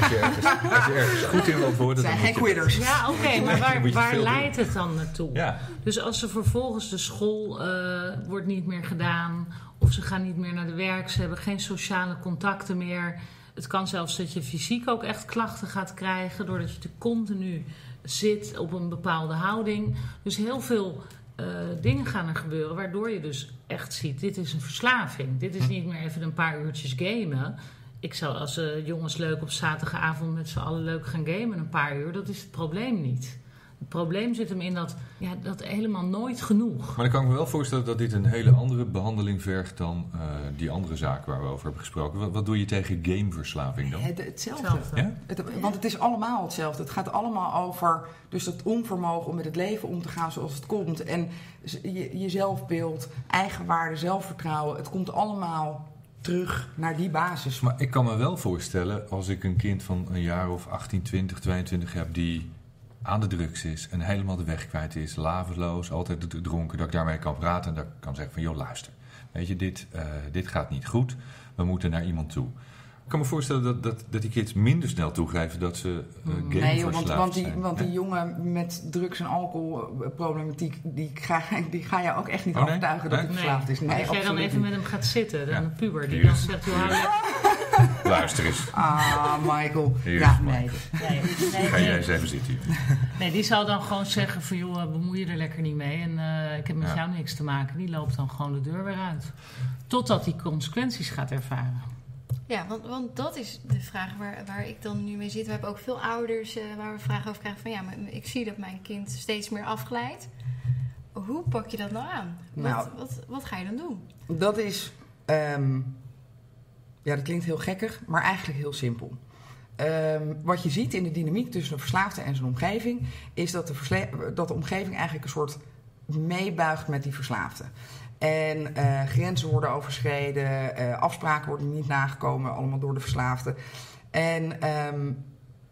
Als je ergens, als je ergens goed in wilt worden... zijn geen quitters. Ja, oké, maar waar, waar leidt het dan naartoe? Ja. Dus als ze vervolgens de school uh, wordt niet meer gedaan... of ze gaan niet meer naar de werk, ze hebben geen sociale contacten meer... Het kan zelfs dat je fysiek ook echt klachten gaat krijgen... doordat je te continu zit op een bepaalde houding. Dus heel veel uh, dingen gaan er gebeuren waardoor je dus echt ziet: dit is een verslaving. Dit is niet meer even een paar uurtjes gamen. Ik zou als uh, jongens leuk op zaterdagavond met z'n allen leuk gaan gamen, een paar uur, dat is het probleem niet. Het probleem zit hem in dat, ja, dat helemaal nooit genoeg. Maar dan kan ik me wel voorstellen dat dit een hele andere behandeling vergt dan uh, die andere zaak waar we over hebben gesproken. Wat, wat doe je tegen gameverslaving dan? Het, hetzelfde. hetzelfde. Ja? Het, want het is allemaal hetzelfde. Het gaat allemaal over dus het onvermogen om met het leven om te gaan zoals het komt. En je, je zelfbeeld, eigenwaarde, zelfvertrouwen. Het komt allemaal terug naar die basis. Maar ik kan me wel voorstellen als ik een kind van een jaar of 18, 20, 22 heb die aan de drugs is en helemaal de weg kwijt is, laveloos, altijd dronken, dat ik daarmee kan praten en dat ik kan zeggen van joh luister, weet je, dit, uh, dit gaat niet goed, we moeten naar iemand toe. Ik kan me voorstellen dat, dat, dat die kids minder snel toegeven dat ze uh, game Nee, want, want, die, want die jongen met drugs- en alcoholproblematiek, die ga, die ga je ook echt niet oh, nee? overtuigen dat nee? hij verslaafd is. Nee, Als jij dan even niet. met hem gaat zitten, dan Ja. een puber, die dan zegt, joh, Luister eens, Ah, Michael. Hier ja, nee. nee, nee, ga jij eens even zitten hier. nee, die zou dan gewoon zeggen van, joh, bemoei je er lekker niet mee en eh, ik heb met Ja. jou niks te maken. Die loopt dan gewoon de deur weer uit. Totdat hij consequenties gaat ervaren. Ja, want, want dat is de vraag waar, waar ik dan nu mee zit. We hebben ook veel ouders eh, waar we vragen over krijgen van... ja, maar ik zie dat mijn kind steeds meer afglijdt. Hoe pak je dat nou aan? Nou. wat, wat, wat ga je dan doen? Dat is, ehm, ja, dat klinkt heel gekkig, maar eigenlijk heel simpel. Ehm, wat je ziet in de dynamiek tussen de verslaafde en zijn omgeving, is dat de, dat de omgeving eigenlijk een soort meebuigt met die verslaafde. En eh, grenzen worden overschreden, eh, afspraken worden niet nagekomen, allemaal door de verslaafde. En, ehm,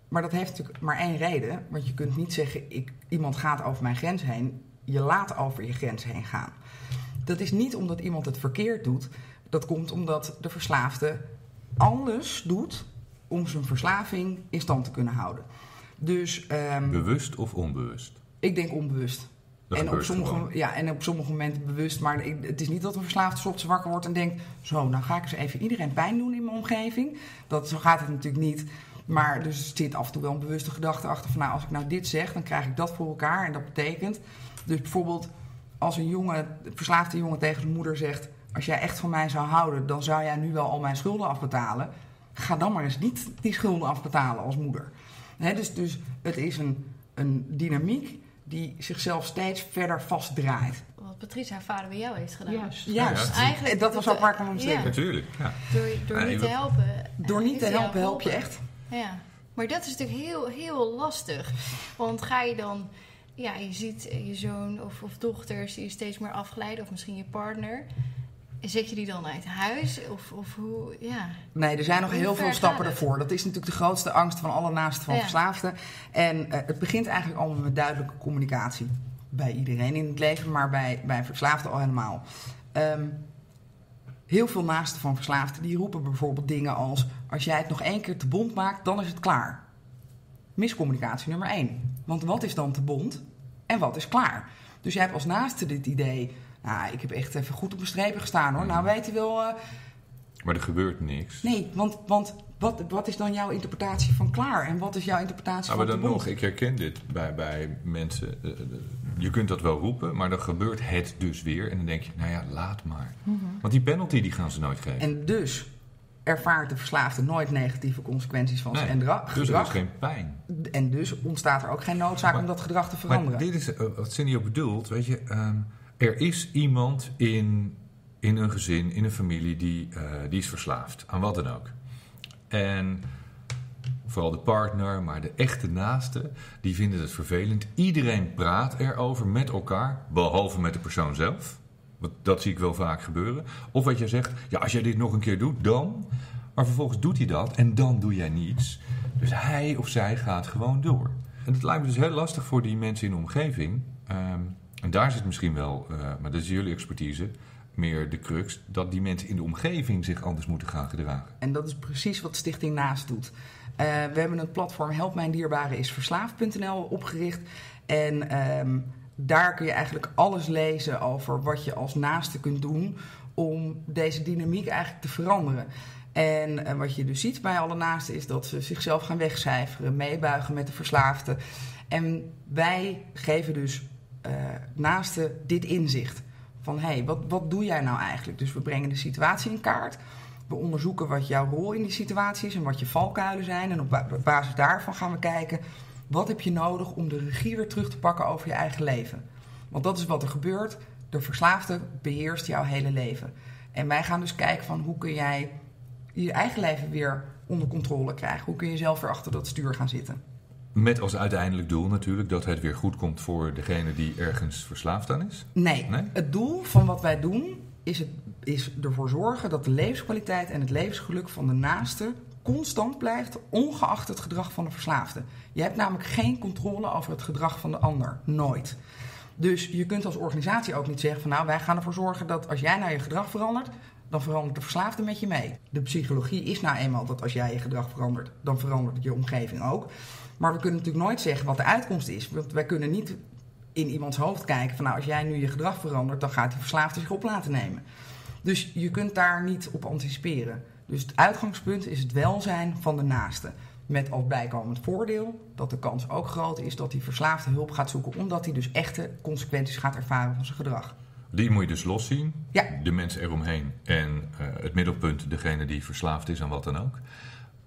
maar dat heeft natuurlijk maar één reden, want je kunt niet zeggen: ik, iemand gaat over mijn grens heen. Je laat over je grens heen gaan. Dat is niet omdat iemand het verkeerd doet. Dat komt omdat de verslaafde alles doet om zijn verslaving in stand te kunnen houden. Dus ehm, Bewust of onbewust? ik denk onbewust. Dat En op, sommige, gewoon. ja, en op sommige momenten bewust. Maar ik- het is niet dat een verslaafde 's ochtends wakker wordt en denkt... zo, nou ga ik eens even iedereen pijn doen in mijn omgeving. Dat, zo gaat het natuurlijk niet. Maar dus er zit af en toe wel een bewuste gedachte achter... van nou, als ik nou dit zeg, dan krijg ik dat voor elkaar. En dat betekent... Dus bijvoorbeeld als een jongen, een verslaafde jongen tegen zijn moeder zegt... als jij echt van mij zou houden, dan zou jij nu wel al mijn schulden afbetalen. Ga dan maar eens niet die schulden afbetalen als moeder. Hè, dus, dus het is een, een dynamiek die zichzelf steeds verder vastdraait. Wat Patrice haar vader bij jou heeft gedaan. Juist. Juist. Ja, Eigenlijk, En dat was ook waar ik hem om Ja. steek. Natuurlijk, ja. Door, door niet te helpen. Door niet te helpen, help je echt. Ja, maar dat is natuurlijk heel, heel lastig. Want ga je dan, ja, je ziet je zoon of, of dochters die steeds meer afglijden, of misschien je partner. Zet je die dan uit huis? Of, of hoe, ja. Nee, er zijn nog heel veel stappen ervoor. Dat is natuurlijk de grootste angst van alle naasten van Ja. verslaafden. En eh, het begint eigenlijk allemaal met duidelijke communicatie. Bij iedereen in het leven, maar bij, bij verslaafden al helemaal. Ehm, heel veel naasten van verslaafden die roepen bijvoorbeeld dingen als... als jij het nog één keer te bond maakt, dan is het klaar. Miscommunicatie nummer één. Want wat is dan te bond en wat is klaar? Dus jij hebt als naaste dit idee... Nou, ik heb echt even goed op mijn strepen gestaan hoor. Nou weet je wel... eh, Maar er gebeurt niks. Nee, want, want wat, wat is dan jouw interpretatie van klaar? En wat is jouw interpretatie Ah, van maar dan nog, ik herken dit bij, bij mensen. Eh, eh, Je kunt dat wel roepen, maar dan gebeurt het dus weer. En dan denk je, nou ja, laat maar. Want die penalty die gaan ze nooit geven. En dus ervaart de verslaafde nooit negatieve consequenties van Nee, zijn endra- dus er is gedrag. geen pijn. En dus ontstaat er ook geen noodzaak Maar- om dat gedrag te Maar veranderen. dit is eh, wat Cindy ook bedoelt. Weet je, ehm, er is iemand in, in een gezin, in een familie, die, eh, die is verslaafd. Aan wat dan ook. En vooral de partner, maar de echte naaste, die vinden het vervelend. Iedereen praat erover met elkaar, behalve met de persoon zelf. Want dat zie ik wel vaak gebeuren. Of wat jij zegt, ja, als jij dit nog een keer doet, dan. Maar vervolgens doet hij dat en dan doe jij niets. Dus hij of zij gaat gewoon door. En het lijkt me dus heel lastig voor die mensen in de omgeving. Ehm, en daar zit misschien wel, eh, maar dat is jullie expertise, meer de crux. Dat die mensen in de omgeving zich anders moeten gaan gedragen. En dat is precies wat Stichting Naast doet. Eh, we hebben het platform Help Mijn Dierbare is Verslaafd.nl opgericht. En ehm, daar kun je eigenlijk alles lezen over wat je als naaste kunt doen om deze dynamiek eigenlijk te veranderen. En eh, wat je dus ziet bij alle naasten is dat ze zichzelf gaan wegcijferen, meebuigen met de verslaafde. En wij geven dus eh naasten dit inzicht. Van hé, hey, wat, wat doe jij nou eigenlijk? Dus we brengen de situatie in kaart. We onderzoeken wat jouw rol in die situatie is en wat je valkuilen zijn. En op basis daarvan gaan we kijken, wat heb je nodig om de regie weer terug te pakken over je eigen leven? Want dat is wat er gebeurt. De verslaafde beheerst jouw hele leven. En wij gaan dus kijken van hoe kun jij je eigen leven weer onder controle krijgen? Hoe kun je zelf weer achter dat stuur gaan zitten? Met als uiteindelijk doel natuurlijk dat het weer goed komt voor degene die ergens verslaafd aan is. Nee, Nee? het doel van wat wij doen is, het, is ervoor zorgen dat de levenskwaliteit en het levensgeluk van de naaste constant blijft, ongeacht het gedrag van de verslaafde. Je hebt namelijk geen controle over het gedrag van de ander. Nooit. Dus je kunt als organisatie ook niet zeggen van nou, wij gaan ervoor zorgen dat als jij nou je gedrag verandert, dan verandert de verslaafde met je mee. De psychologie is nou eenmaal dat als jij je gedrag verandert, dan verandert je omgeving ook. Maar we kunnen natuurlijk nooit zeggen wat de uitkomst is. Want wij kunnen niet in iemands hoofd kijken van nou, als jij nu je gedrag verandert, dan gaat die verslaafde zich op laten nemen. Dus je kunt daar niet op anticiperen. Dus het uitgangspunt is het welzijn van de naaste. Met als bijkomend voordeel dat de kans ook groot is dat die verslaafde hulp gaat zoeken, omdat hij dus echte consequenties gaat ervaren van zijn gedrag. Die moet je dus loszien. Ja. De mensen eromheen en eh, het middelpunt, degene die verslaafd is aan wat dan ook.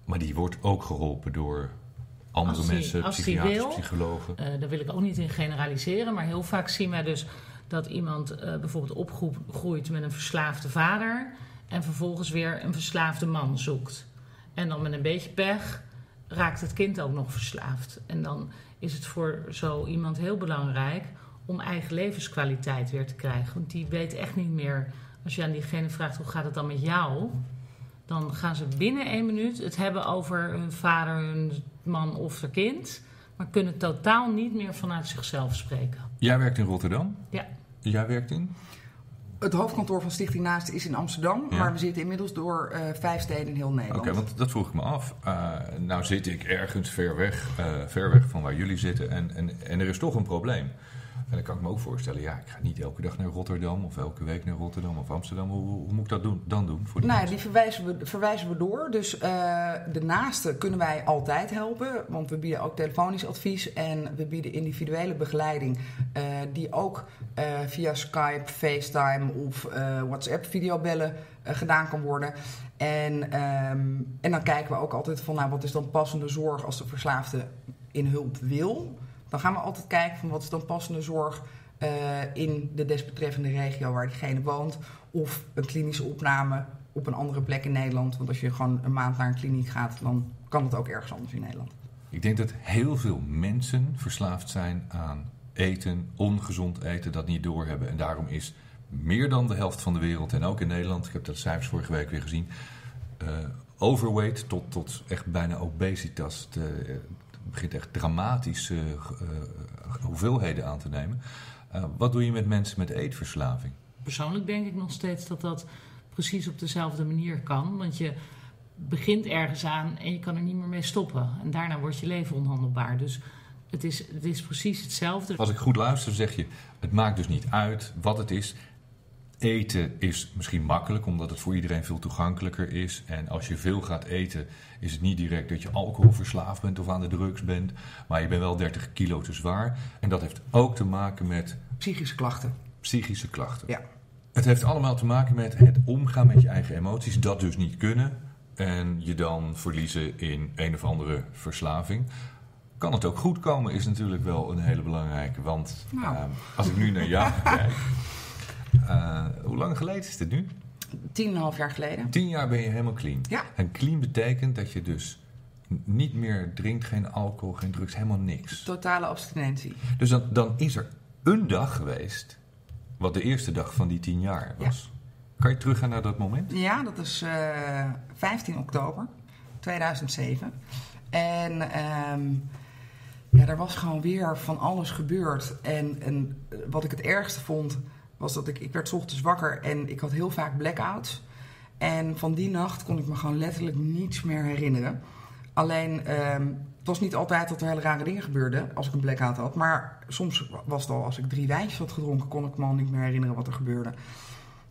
Maar die wordt ook geholpen door andere Als die- mensen, als die psychiaters, wil. psychologen. Eh, daar wil ik ook niet in generaliseren, maar heel vaak zien wij dus dat iemand eh, bijvoorbeeld opgroeit met een verslaafde vader en vervolgens weer een verslaafde man zoekt. En dan met een beetje pech raakt het kind ook nog verslaafd. En dan is het voor zo iemand heel belangrijk om eigen levenskwaliteit weer te krijgen. Want die weet echt niet meer, als je aan diegene vraagt hoe gaat het dan met jou, dan gaan ze binnen één minuut het hebben over hun vader, hun man of haar kind. Maar kunnen totaal niet meer vanuit zichzelf spreken. Jij werkt in Rotterdam. Ja. Jij werkt in? Het hoofdkantoor van Stichting Naast is in Amsterdam, Ja. maar we zitten inmiddels door eh, vijf steden in heel Oké, Nederland. want dat vroeg ik me af. Eh, nou zit ik ergens ver weg, eh, ver weg van waar jullie zitten en, en, en er is toch een probleem. En dan kan ik me ook voorstellen, ja, ik ga niet elke dag naar Rotterdam of elke week naar Rotterdam of Amsterdam. Hoe, hoe, moet ik dat doen, dan doen voor die Nou, ja, mensen? die verwijzen we, verwijzen we door. Dus eh, de naaste kunnen wij altijd helpen. Want we bieden ook telefonisch advies. En we bieden individuele begeleiding. eh, die ook eh, via Skype, FaceTime of WhatsApp videobellen gedaan kan worden. En, ehm, en dan kijken we ook altijd van nou, wat is dan passende zorg als de verslaafde in hulp wil. Dan gaan we altijd kijken van wat is dan passende zorg eh, in de desbetreffende regio waar diegene woont. Of een klinische opname op een andere plek in Nederland. Want als je gewoon een maand naar een kliniek gaat, dan kan het ook ergens anders in Nederland. Ik denk dat heel veel mensen verslaafd zijn aan eten, ongezond eten, dat niet doorhebben. En daarom is meer dan de helft van de wereld, en ook in Nederland, ik heb dat cijfers vorige week weer gezien, eh, overweight tot, tot echt bijna obesitas. Begint echt dramatische eh, hoeveelheden aan te nemen. Eh, wat doe je met mensen met eetverslaving? Persoonlijk denk ik nog steeds dat dat precies op dezelfde manier kan. Want je begint ergens aan en je kan er niet meer mee stoppen. En daarna wordt je leven onhandelbaar. Dus het is, het is precies hetzelfde. Als ik goed luister, zeg je: het maakt dus niet uit wat het is. Eten is misschien makkelijk, omdat het voor iedereen veel toegankelijker is. En als je veel gaat eten, is het niet direct dat je alcoholverslaafd bent of aan de drugs bent. Maar je bent wel 30 kilo te zwaar. En dat heeft ook te maken met Psychische klachten. psychische klachten. Ja. Het heeft allemaal te maken met het omgaan met je eigen emoties, dat dus niet kunnen. En je dan verliezen in een of andere verslaving. Kan het ook goed komen, is natuurlijk wel een hele belangrijke. Want Nou. eh, als ik nu naar jou [LAUGHS] kijk. Eh, hoe lang geleden is dit nu? Tien en een half jaar geleden. Tien jaar ben je helemaal clean. Ja. En clean betekent dat je dus niet meer drinkt, geen alcohol, geen drugs, helemaal niks. Totale abstinentie. Dus dan, dan is er een dag geweest, wat de eerste dag van die tien jaar was. Kan je teruggaan naar dat moment? Ja, dat is eh 15 oktober 2007. En ehm ja, er was gewoon weer van alles gebeurd. En, en wat ik het ergste vond, was dat ik... Ik werd ochtends wakker en ik had heel vaak blackouts. En van die nacht kon ik me gewoon letterlijk niets meer herinneren. Alleen, ehm, het was niet altijd dat er hele rare dingen gebeurden als ik een blackout had. Maar soms was het al, als ik drie wijntjes had gedronken, kon ik me al niet meer herinneren wat er gebeurde.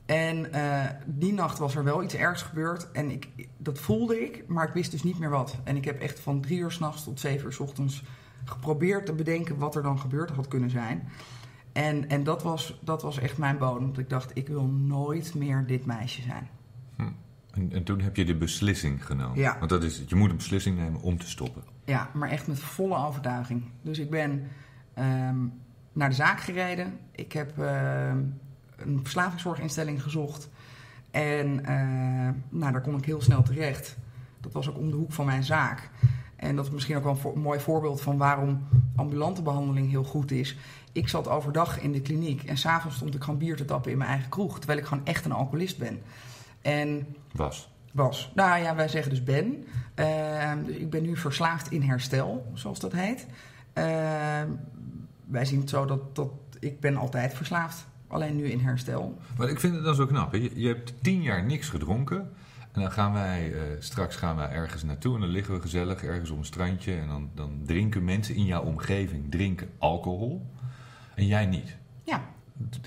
En eh, die nacht was er wel iets ergs gebeurd. En ik, dat voelde ik, maar ik wist dus niet meer wat. En ik heb echt van drie uur s'nachts tot zeven uur s ochtends geprobeerd te bedenken wat er dan gebeurd had kunnen zijn. En, en dat, was, dat was echt mijn bodem. Want ik dacht, ik wil nooit meer dit meisje zijn. En, en toen heb je de beslissing genomen. Ja. Want dat is het. Je moet een beslissing nemen om te stoppen. Ja, maar echt met volle overtuiging. Dus ik ben ehm, naar de zaak gereden. Ik heb ehm, een verslavingszorginstelling gezocht. En eh, nou, daar kon ik heel snel terecht. Dat was ook om de hoek van mijn zaak. En dat is misschien ook wel een mooi voorbeeld van waarom ambulante behandeling heel goed is. Ik zat overdag in de kliniek en s'avonds stond ik gewoon bier te tappen in mijn eigen kroeg. Terwijl ik gewoon echt een alcoholist ben. En Was. was. Nou ja, wij zeggen dus ben. Ehm, dus ik ben nu verslaafd in herstel, zoals dat heet. Ehm, wij zien het zo dat, dat ik ben altijd verslaafd. Alleen nu in herstel. Maar ik vind het dan zo knap. hè. Je, je hebt tien jaar niks gedronken. En dan gaan wij, eh, straks gaan wij ergens naartoe en dan liggen we gezellig ergens op een strandje. En dan, dan drinken mensen in jouw omgeving drinken alcohol. En jij niet. Ja.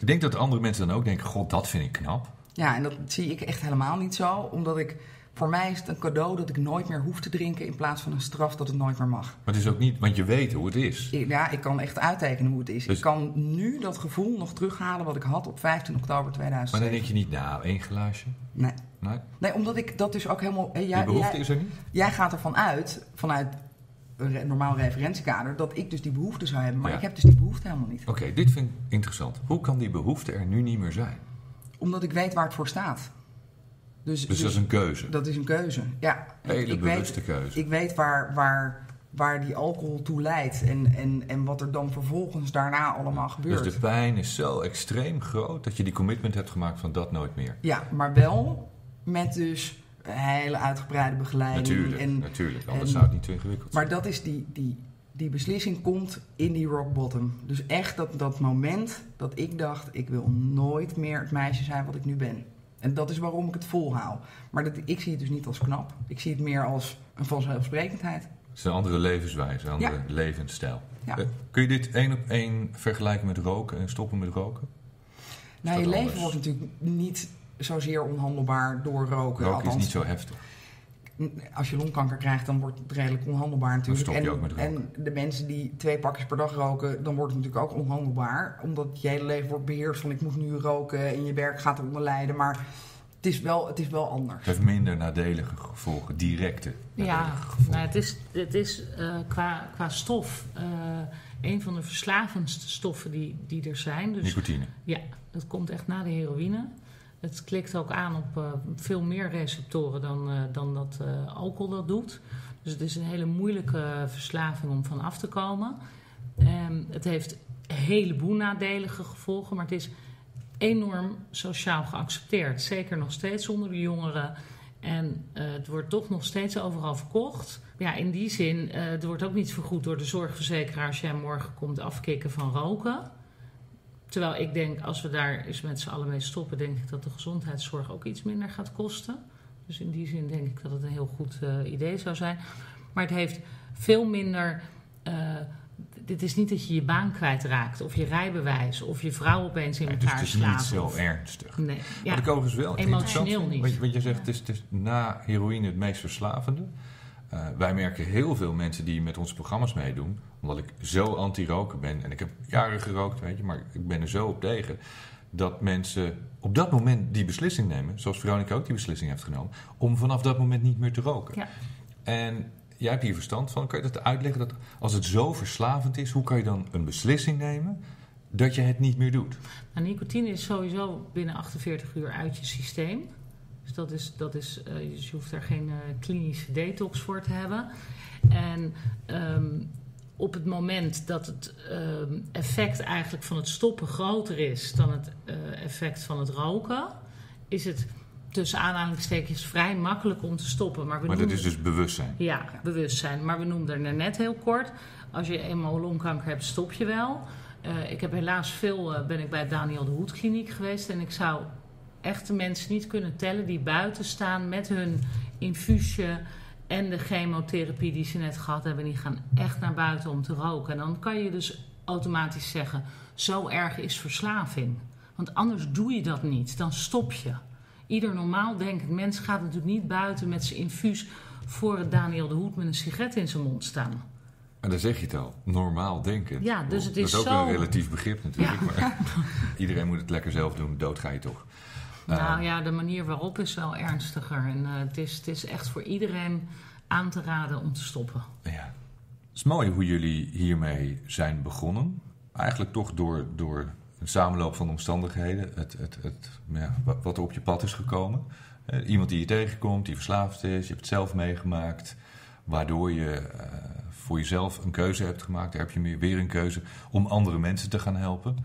Ik denk dat andere mensen dan ook denken, god, dat vind ik knap. ja, en dat zie ik echt helemaal niet zo. Omdat ik, voor mij is het een cadeau dat ik nooit meer hoef te drinken... in plaats van een straf dat het nooit meer mag. Maar het is ook niet, want je weet hoe het is. Ja, ik kan echt uittekenen hoe het is. Dus- Ik kan nu dat gevoel nog terughalen wat ik had op 15 oktober Maar 2007. dan denk je niet, nou, één glaasje. Nee. Nee, nee, omdat ik dat dus ook helemaal... eh, die jij- behoefte jij- is er niet. Jij gaat ervan uit, vanuit een normaal referentiekader, dat ik dus die behoefte zou hebben. Maar Ja. ik heb dus die behoefte helemaal niet. Oké, dit vind ik interessant. Hoe kan die behoefte er nu niet meer zijn? Omdat ik weet waar het voor staat. Dus, Dus dat is een keuze. dat is een keuze. Ja, Hele ik, bewuste weet, keuze. ik weet waar, waar, waar die alcohol toe leidt. En, en, en wat er dan vervolgens daarna allemaal gebeurt. Dus de pijn is zo extreem groot dat je die commitment hebt gemaakt van dat nooit meer. Ja, maar wel met dus hele uitgebreide begeleiding. Natuurlijk, En, natuurlijk. Anders en- zou het niet zo ingewikkeld zijn. Maar dat is die, die, die beslissing komt in die rock bottom. Dus echt dat, dat moment dat ik dacht, ik wil nooit meer het meisje zijn wat ik nu ben. En dat is waarom ik het volhoud. Maar dat, ik zie het dus niet als knap. Ik zie het meer als een vanzelfsprekendheid. Het is een andere levenswijze, een andere Ja. levensstijl. Ja. Eh, kun je dit één op één vergelijken met roken en stoppen met roken? Nou, je leven anders? wordt natuurlijk niet zozeer onhandelbaar door roken. Roken is niet zo heftig. Als je longkanker krijgt, dan wordt het redelijk onhandelbaar natuurlijk. stop je en, ook met roken. en de mensen die twee pakjes per dag roken, dan wordt het natuurlijk ook onhandelbaar. Omdat je hele leven wordt beheerst van ik moet nu roken en je werk gaat eronder lijden. Maar het is wel, het is wel anders. Het heeft minder nadelige gevolgen, directe Ja, nadelige gevolgen. nou, het is, het is eh, qua, qua stof eh, een van de verslavendste stoffen die, die er zijn. Dus Nicotine. ja, dat komt echt na de heroïne. Het klikt ook aan op eh, veel meer receptoren dan, eh, dan dat eh, alcohol dat doet. Dus het is een hele moeilijke verslaving om van af te komen. Ehm, het heeft een heleboel nadelige gevolgen, maar het is enorm sociaal geaccepteerd. Zeker nog steeds onder de jongeren. En het wordt toch nog steeds overal verkocht. Ja, in die zin, er wordt ook niet vergoed door de zorgverzekeraar als jij morgen komt afkicken van roken. Terwijl ik denk, als we daar eens met z'n allen mee stoppen, denk ik dat de gezondheidszorg ook iets minder gaat kosten. Dus in die zin denk ik dat het een heel goed eh, idee zou zijn. Maar het heeft veel minder. eh, dit is niet dat je je baan kwijtraakt, of je rijbewijs, of je vrouw opeens in Nee, elkaar dus het is slaat. niet zo of- ernstig. Nee, ja. Wat ik overigens wel Emotioneel niet. Want, je- want je zegt, het is, het is na heroïne het meest verslavende. Eh, wij merken heel veel mensen die met onze programma's meedoen, omdat ik zo anti-roken ben. En ik heb jaren gerookt, weet je, maar ik ben er zo op tegen. Dat mensen op dat moment die beslissing nemen, zoals Veronica ook die beslissing heeft genomen, om vanaf dat moment niet meer te roken. Ja. En jij hebt hier verstand van. Kan je dat uitleggen? Dat als het zo verslavend is, hoe kan je dan een beslissing nemen dat je het niet meer doet? Nou, nicotine is sowieso binnen 48 uur uit je systeem. Dus dat is, dat is, eh, dus je hoeft daar geen eh, klinische detox voor te hebben. En ehm, op het moment dat het ehm, effect eigenlijk van het stoppen groter is dan het eh, effect van het roken, is het tussen aanhalingstekens vrij makkelijk om te stoppen. Maar, we Maar dat is dus bewustzijn. ja, bewustzijn. Maar we noemden er net heel kort. Als je eenmaal longkanker hebt, stop je wel. Ik heb helaas veel, ben ik bij Daniel de Hoed kliniek geweest. En ik zou echt de mensen niet kunnen tellen die buiten staan met hun infuusje en de chemotherapie die ze net gehad hebben. Die gaan echt naar buiten om te roken. En dan kan je dus automatisch zeggen, zo erg is verslaving. Want anders doe je dat niet, dan stop je. Ieder normaal denkend mens gaat natuurlijk niet buiten met zijn infuus voor het Daniel de Hoed met een sigaret in zijn mond staan. En dan zeg je het al, normaal denken. Ja, dus het dat is is ook zo- een relatief begrip natuurlijk. Maar [LAUGHS] iedereen moet het lekker zelf doen, dood ga je toch. Nou Eh, ja, de manier waarop is wel ernstiger. En eh, het, is, het is echt voor iedereen aan te raden om te stoppen. Ja. Het is mooi hoe jullie hiermee zijn begonnen. Eigenlijk toch door, door een samenloop van omstandigheden. Het, het, het, ja, wat, er op je pad is gekomen. Eh, iemand die je tegenkomt, die verslaafd is. Je hebt het zelf meegemaakt. Waardoor je eh, voor jezelf een keuze hebt gemaakt. Daar heb je weer een keuze om andere mensen te gaan helpen.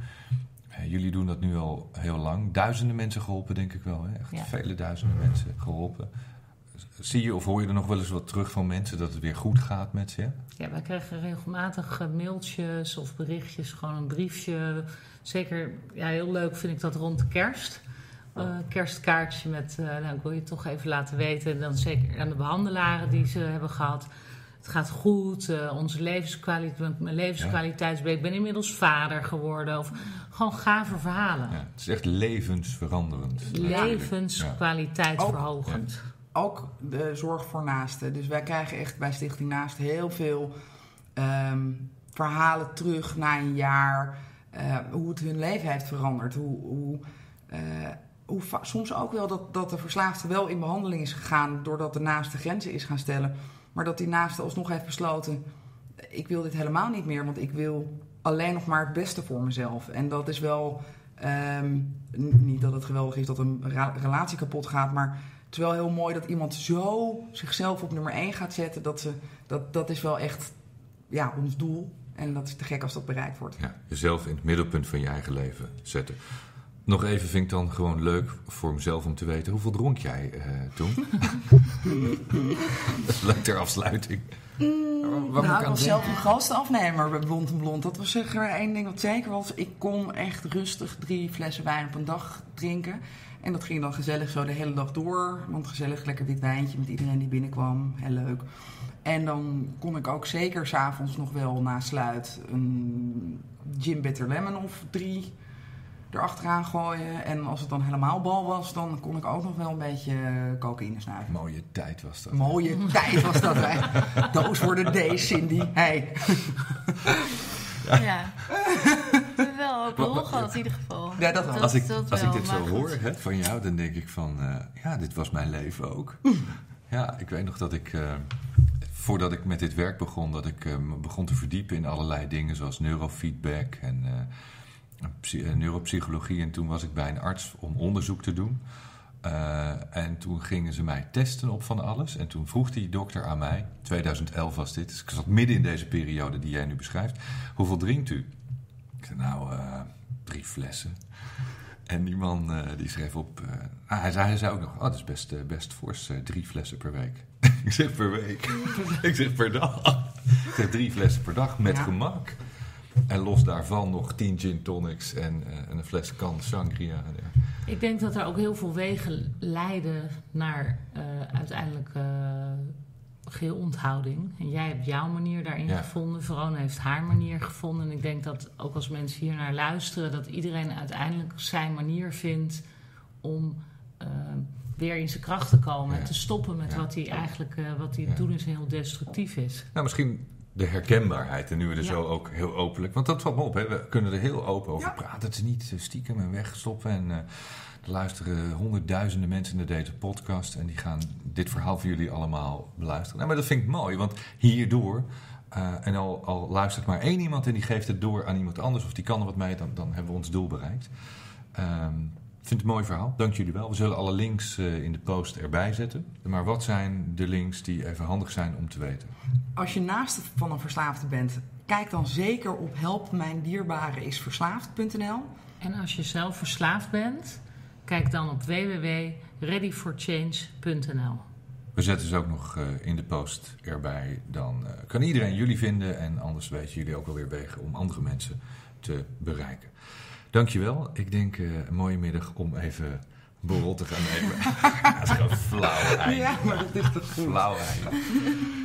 Jullie doen dat nu al heel lang. Duizenden mensen geholpen, denk ik wel. Hè? Echt Ja. vele duizenden mensen geholpen. Zie je of hoor je er nog wel eens wat terug van mensen dat het weer goed gaat met ze? Ja, wij krijgen regelmatig eh, mailtjes of berichtjes, gewoon een briefje. Zeker, ja, heel leuk vind ik dat rond de kerst. Eh, kerstkaartje met, eh, nou, ik wil je toch even laten weten. En dan zeker aan de behandelaren die ze hebben gehad. Het gaat goed, eh, onze levenskwaliteit, mijn levenskwaliteit is beter. Ik ben inmiddels vader geworden. Of gewoon gave verhalen. Ja, het is echt levensveranderend. Levenskwaliteit Ook- verhogend. Ook de zorg voor naasten. Dus wij krijgen echt bij Stichting Naast heel veel ehm, verhalen terug na een jaar. eh, hoe het hun leven heeft veranderd. Hoe, hoe, eh, hoe soms ook wel dat, dat de verslaafde wel in behandeling is gegaan doordat de naaste grenzen is gaan stellen. Maar dat die naaste alsnog heeft besloten: ik wil dit helemaal niet meer, want ik wil alleen nog maar het beste voor mezelf. En dat is wel. ehm, niet dat het geweldig is dat een relatie kapot gaat, maar het is wel heel mooi dat iemand zo zichzelf op nummer 1 gaat zetten. Dat, dat, dat is wel echt ja, ons doel. En dat is te gek als dat bereikt wordt. Ja, jezelf in het middelpunt van je eigen leven zetten. Nog even vind ik dan gewoon leuk voor mezelf om te weten. Hoeveel dronk jij eh, toen? dat is [LAUGHS] [LAUGHS] leuk ter afsluiting. Waar moet nou, ik was denken? zelf een gastenafnemer bij Blond en Blond. Dat was zeg maar één ding wat zeker was. Ik kon echt rustig drie flessen wijn op een dag drinken. En dat ging dan gezellig zo de hele dag door. Want gezellig lekker wit wijntje met iedereen die binnenkwam. Heel leuk. En dan kon ik ook zeker s'avonds nog wel na sluit een gin bitter lemon of drie erachteraan gooien. En als het dan helemaal bal was, dan kon ik ook nog wel een beetje cocaïne snuiven. Mooie tijd was dat. Mooie [LAUGHS] tijd was dat, hè? Doos voor de D's, Cindy. Hey. Ja. Wel een rol gehad in ieder geval. Ja, dat als ik, dat als ik dit zo hoor hè, van jou, dan denk ik van... eh, ja, dit was mijn leven ook. ja, ik weet nog dat ik... eh, voordat ik met dit werk begon, dat ik eh, me begon te verdiepen in allerlei dingen... zoals neurofeedback en eh, eh, neuropsychologie. En toen was ik bij een arts om onderzoek te doen... Eh, en toen gingen ze mij testen op van alles. En toen vroeg die dokter aan mij, 2011 was dit, dus ik zat midden in deze periode die jij nu beschrijft. Hoeveel drinkt u? Ik zei, nou, eh, drie flessen. En die man eh, die schreef op, eh, ah, hij, zei, hij zei ook nog, oh, dat is best, eh, best fors, eh, drie flessen per week. [LAUGHS] ik zeg per week. [LAUGHS] ik zeg per dag. ik zeg drie flessen per dag, met Ja. gemak. En los daarvan nog tien gin tonics en, eh, en een fles kan sangria. Ja. Ik denk dat er ook heel veel wegen leiden naar eh, uiteindelijk eh, geheel onthouding. En jij hebt jouw manier daarin gevonden. Verona heeft haar manier gevonden. En ik denk dat ook als mensen hier naar luisteren, dat iedereen uiteindelijk zijn manier vindt om uh, weer in zijn kracht te komen. En te stoppen met wat hij eigenlijk uh, wat hij doen is heel destructief is. Nou, misschien de herkenbaarheid. En nu we er zo ook heel openlijk. Want dat valt me op, hè? we kunnen er heel open over praten. Het is niet stiekem en wegstoppen. En uh, er luisteren honderdduizenden mensen naar deze podcast. En die gaan dit verhaal voor jullie allemaal beluisteren. Nou, maar dat vind ik mooi, want hierdoor. Uh, en al, al luistert maar één iemand en die geeft het door aan iemand anders, of die kan er wat mee, dan, dan hebben we ons doel bereikt. Um, ik vind het een mooi verhaal. Dank jullie wel. We zullen alle links uh, in de post erbij zetten. Maar wat zijn de links die even handig zijn om te weten? Als je naast van een verslaafde bent, kijk dan zeker op helpmijndierbare-is-verslaafd.nl. En als je zelf verslaafd bent, kijk dan op www.readyforchange.nl. We zetten ze ook nog uh, in de post erbij. Dan uh, kan iedereen jullie vinden en anders weten jullie ook alweer wegen om andere mensen te bereiken. Dankjewel. Ik denk uh, een mooie middag om even borrel te gaan nemen. [LAUGHS] dat is gewoon flauw einde. Ja, maar dat is toch goed. Flauw einde.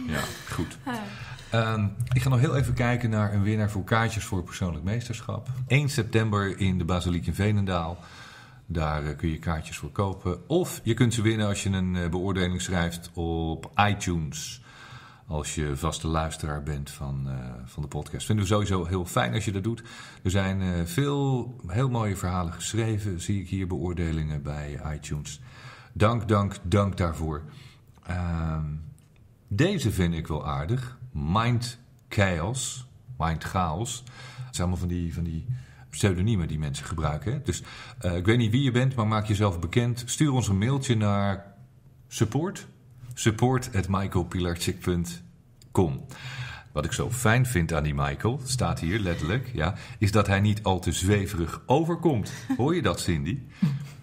Ja, goed. Um, ik ga nog heel even kijken naar een winnaar voor kaartjes voor persoonlijk meesterschap. 1 september in de Basiliek in Veenendaal. Daar uh, kun je kaartjes voor kopen. Of je kunt ze winnen als je een uh, beoordeling schrijft op iTunes als je vaste luisteraar bent van, uh, van de podcast. Vinden we sowieso heel fijn als je dat doet. Er zijn uh, veel heel mooie verhalen geschreven, zie ik hier beoordelingen bij iTunes. Dank, dank, dank daarvoor. Uh, deze vind ik wel aardig. Mind Chaos. Mind Chaos. Het zijn allemaal van die, van die pseudoniemen die mensen gebruiken. Hè? Dus uh, ik weet niet wie je bent, maar maak jezelf bekend. Stuur ons een mailtje naar support support.michaelpilarczyk.com. Wat ik zo fijn vind aan die Michael, staat hier letterlijk, ja, is dat hij niet al te zweverig overkomt. Hoor je dat, Cindy?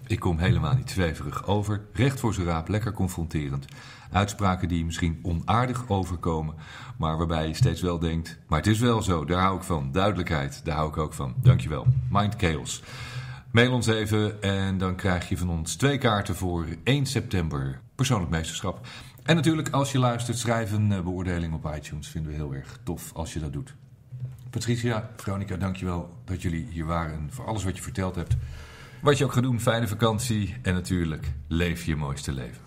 Ik kom helemaal niet zweverig over. Recht voor zijn raap, lekker confronterend. Uitspraken die misschien onaardig overkomen, maar waarbij je steeds wel denkt: maar het is wel zo, daar hou ik van. Duidelijkheid, daar hou ik ook van. Dankjewel. Mind Chaos. Mail ons even en dan krijg je van ons twee kaarten voor 1 september persoonlijk meesterschap. En natuurlijk, als je luistert, schrijf een uh, beoordeling op iTunes. Vinden we heel erg tof als je dat doet. Patricia, Veronica, dankjewel dat jullie hier waren. En voor alles wat je verteld hebt. Wat je ook gaat doen, fijne vakantie. En natuurlijk, leef je mooiste leven.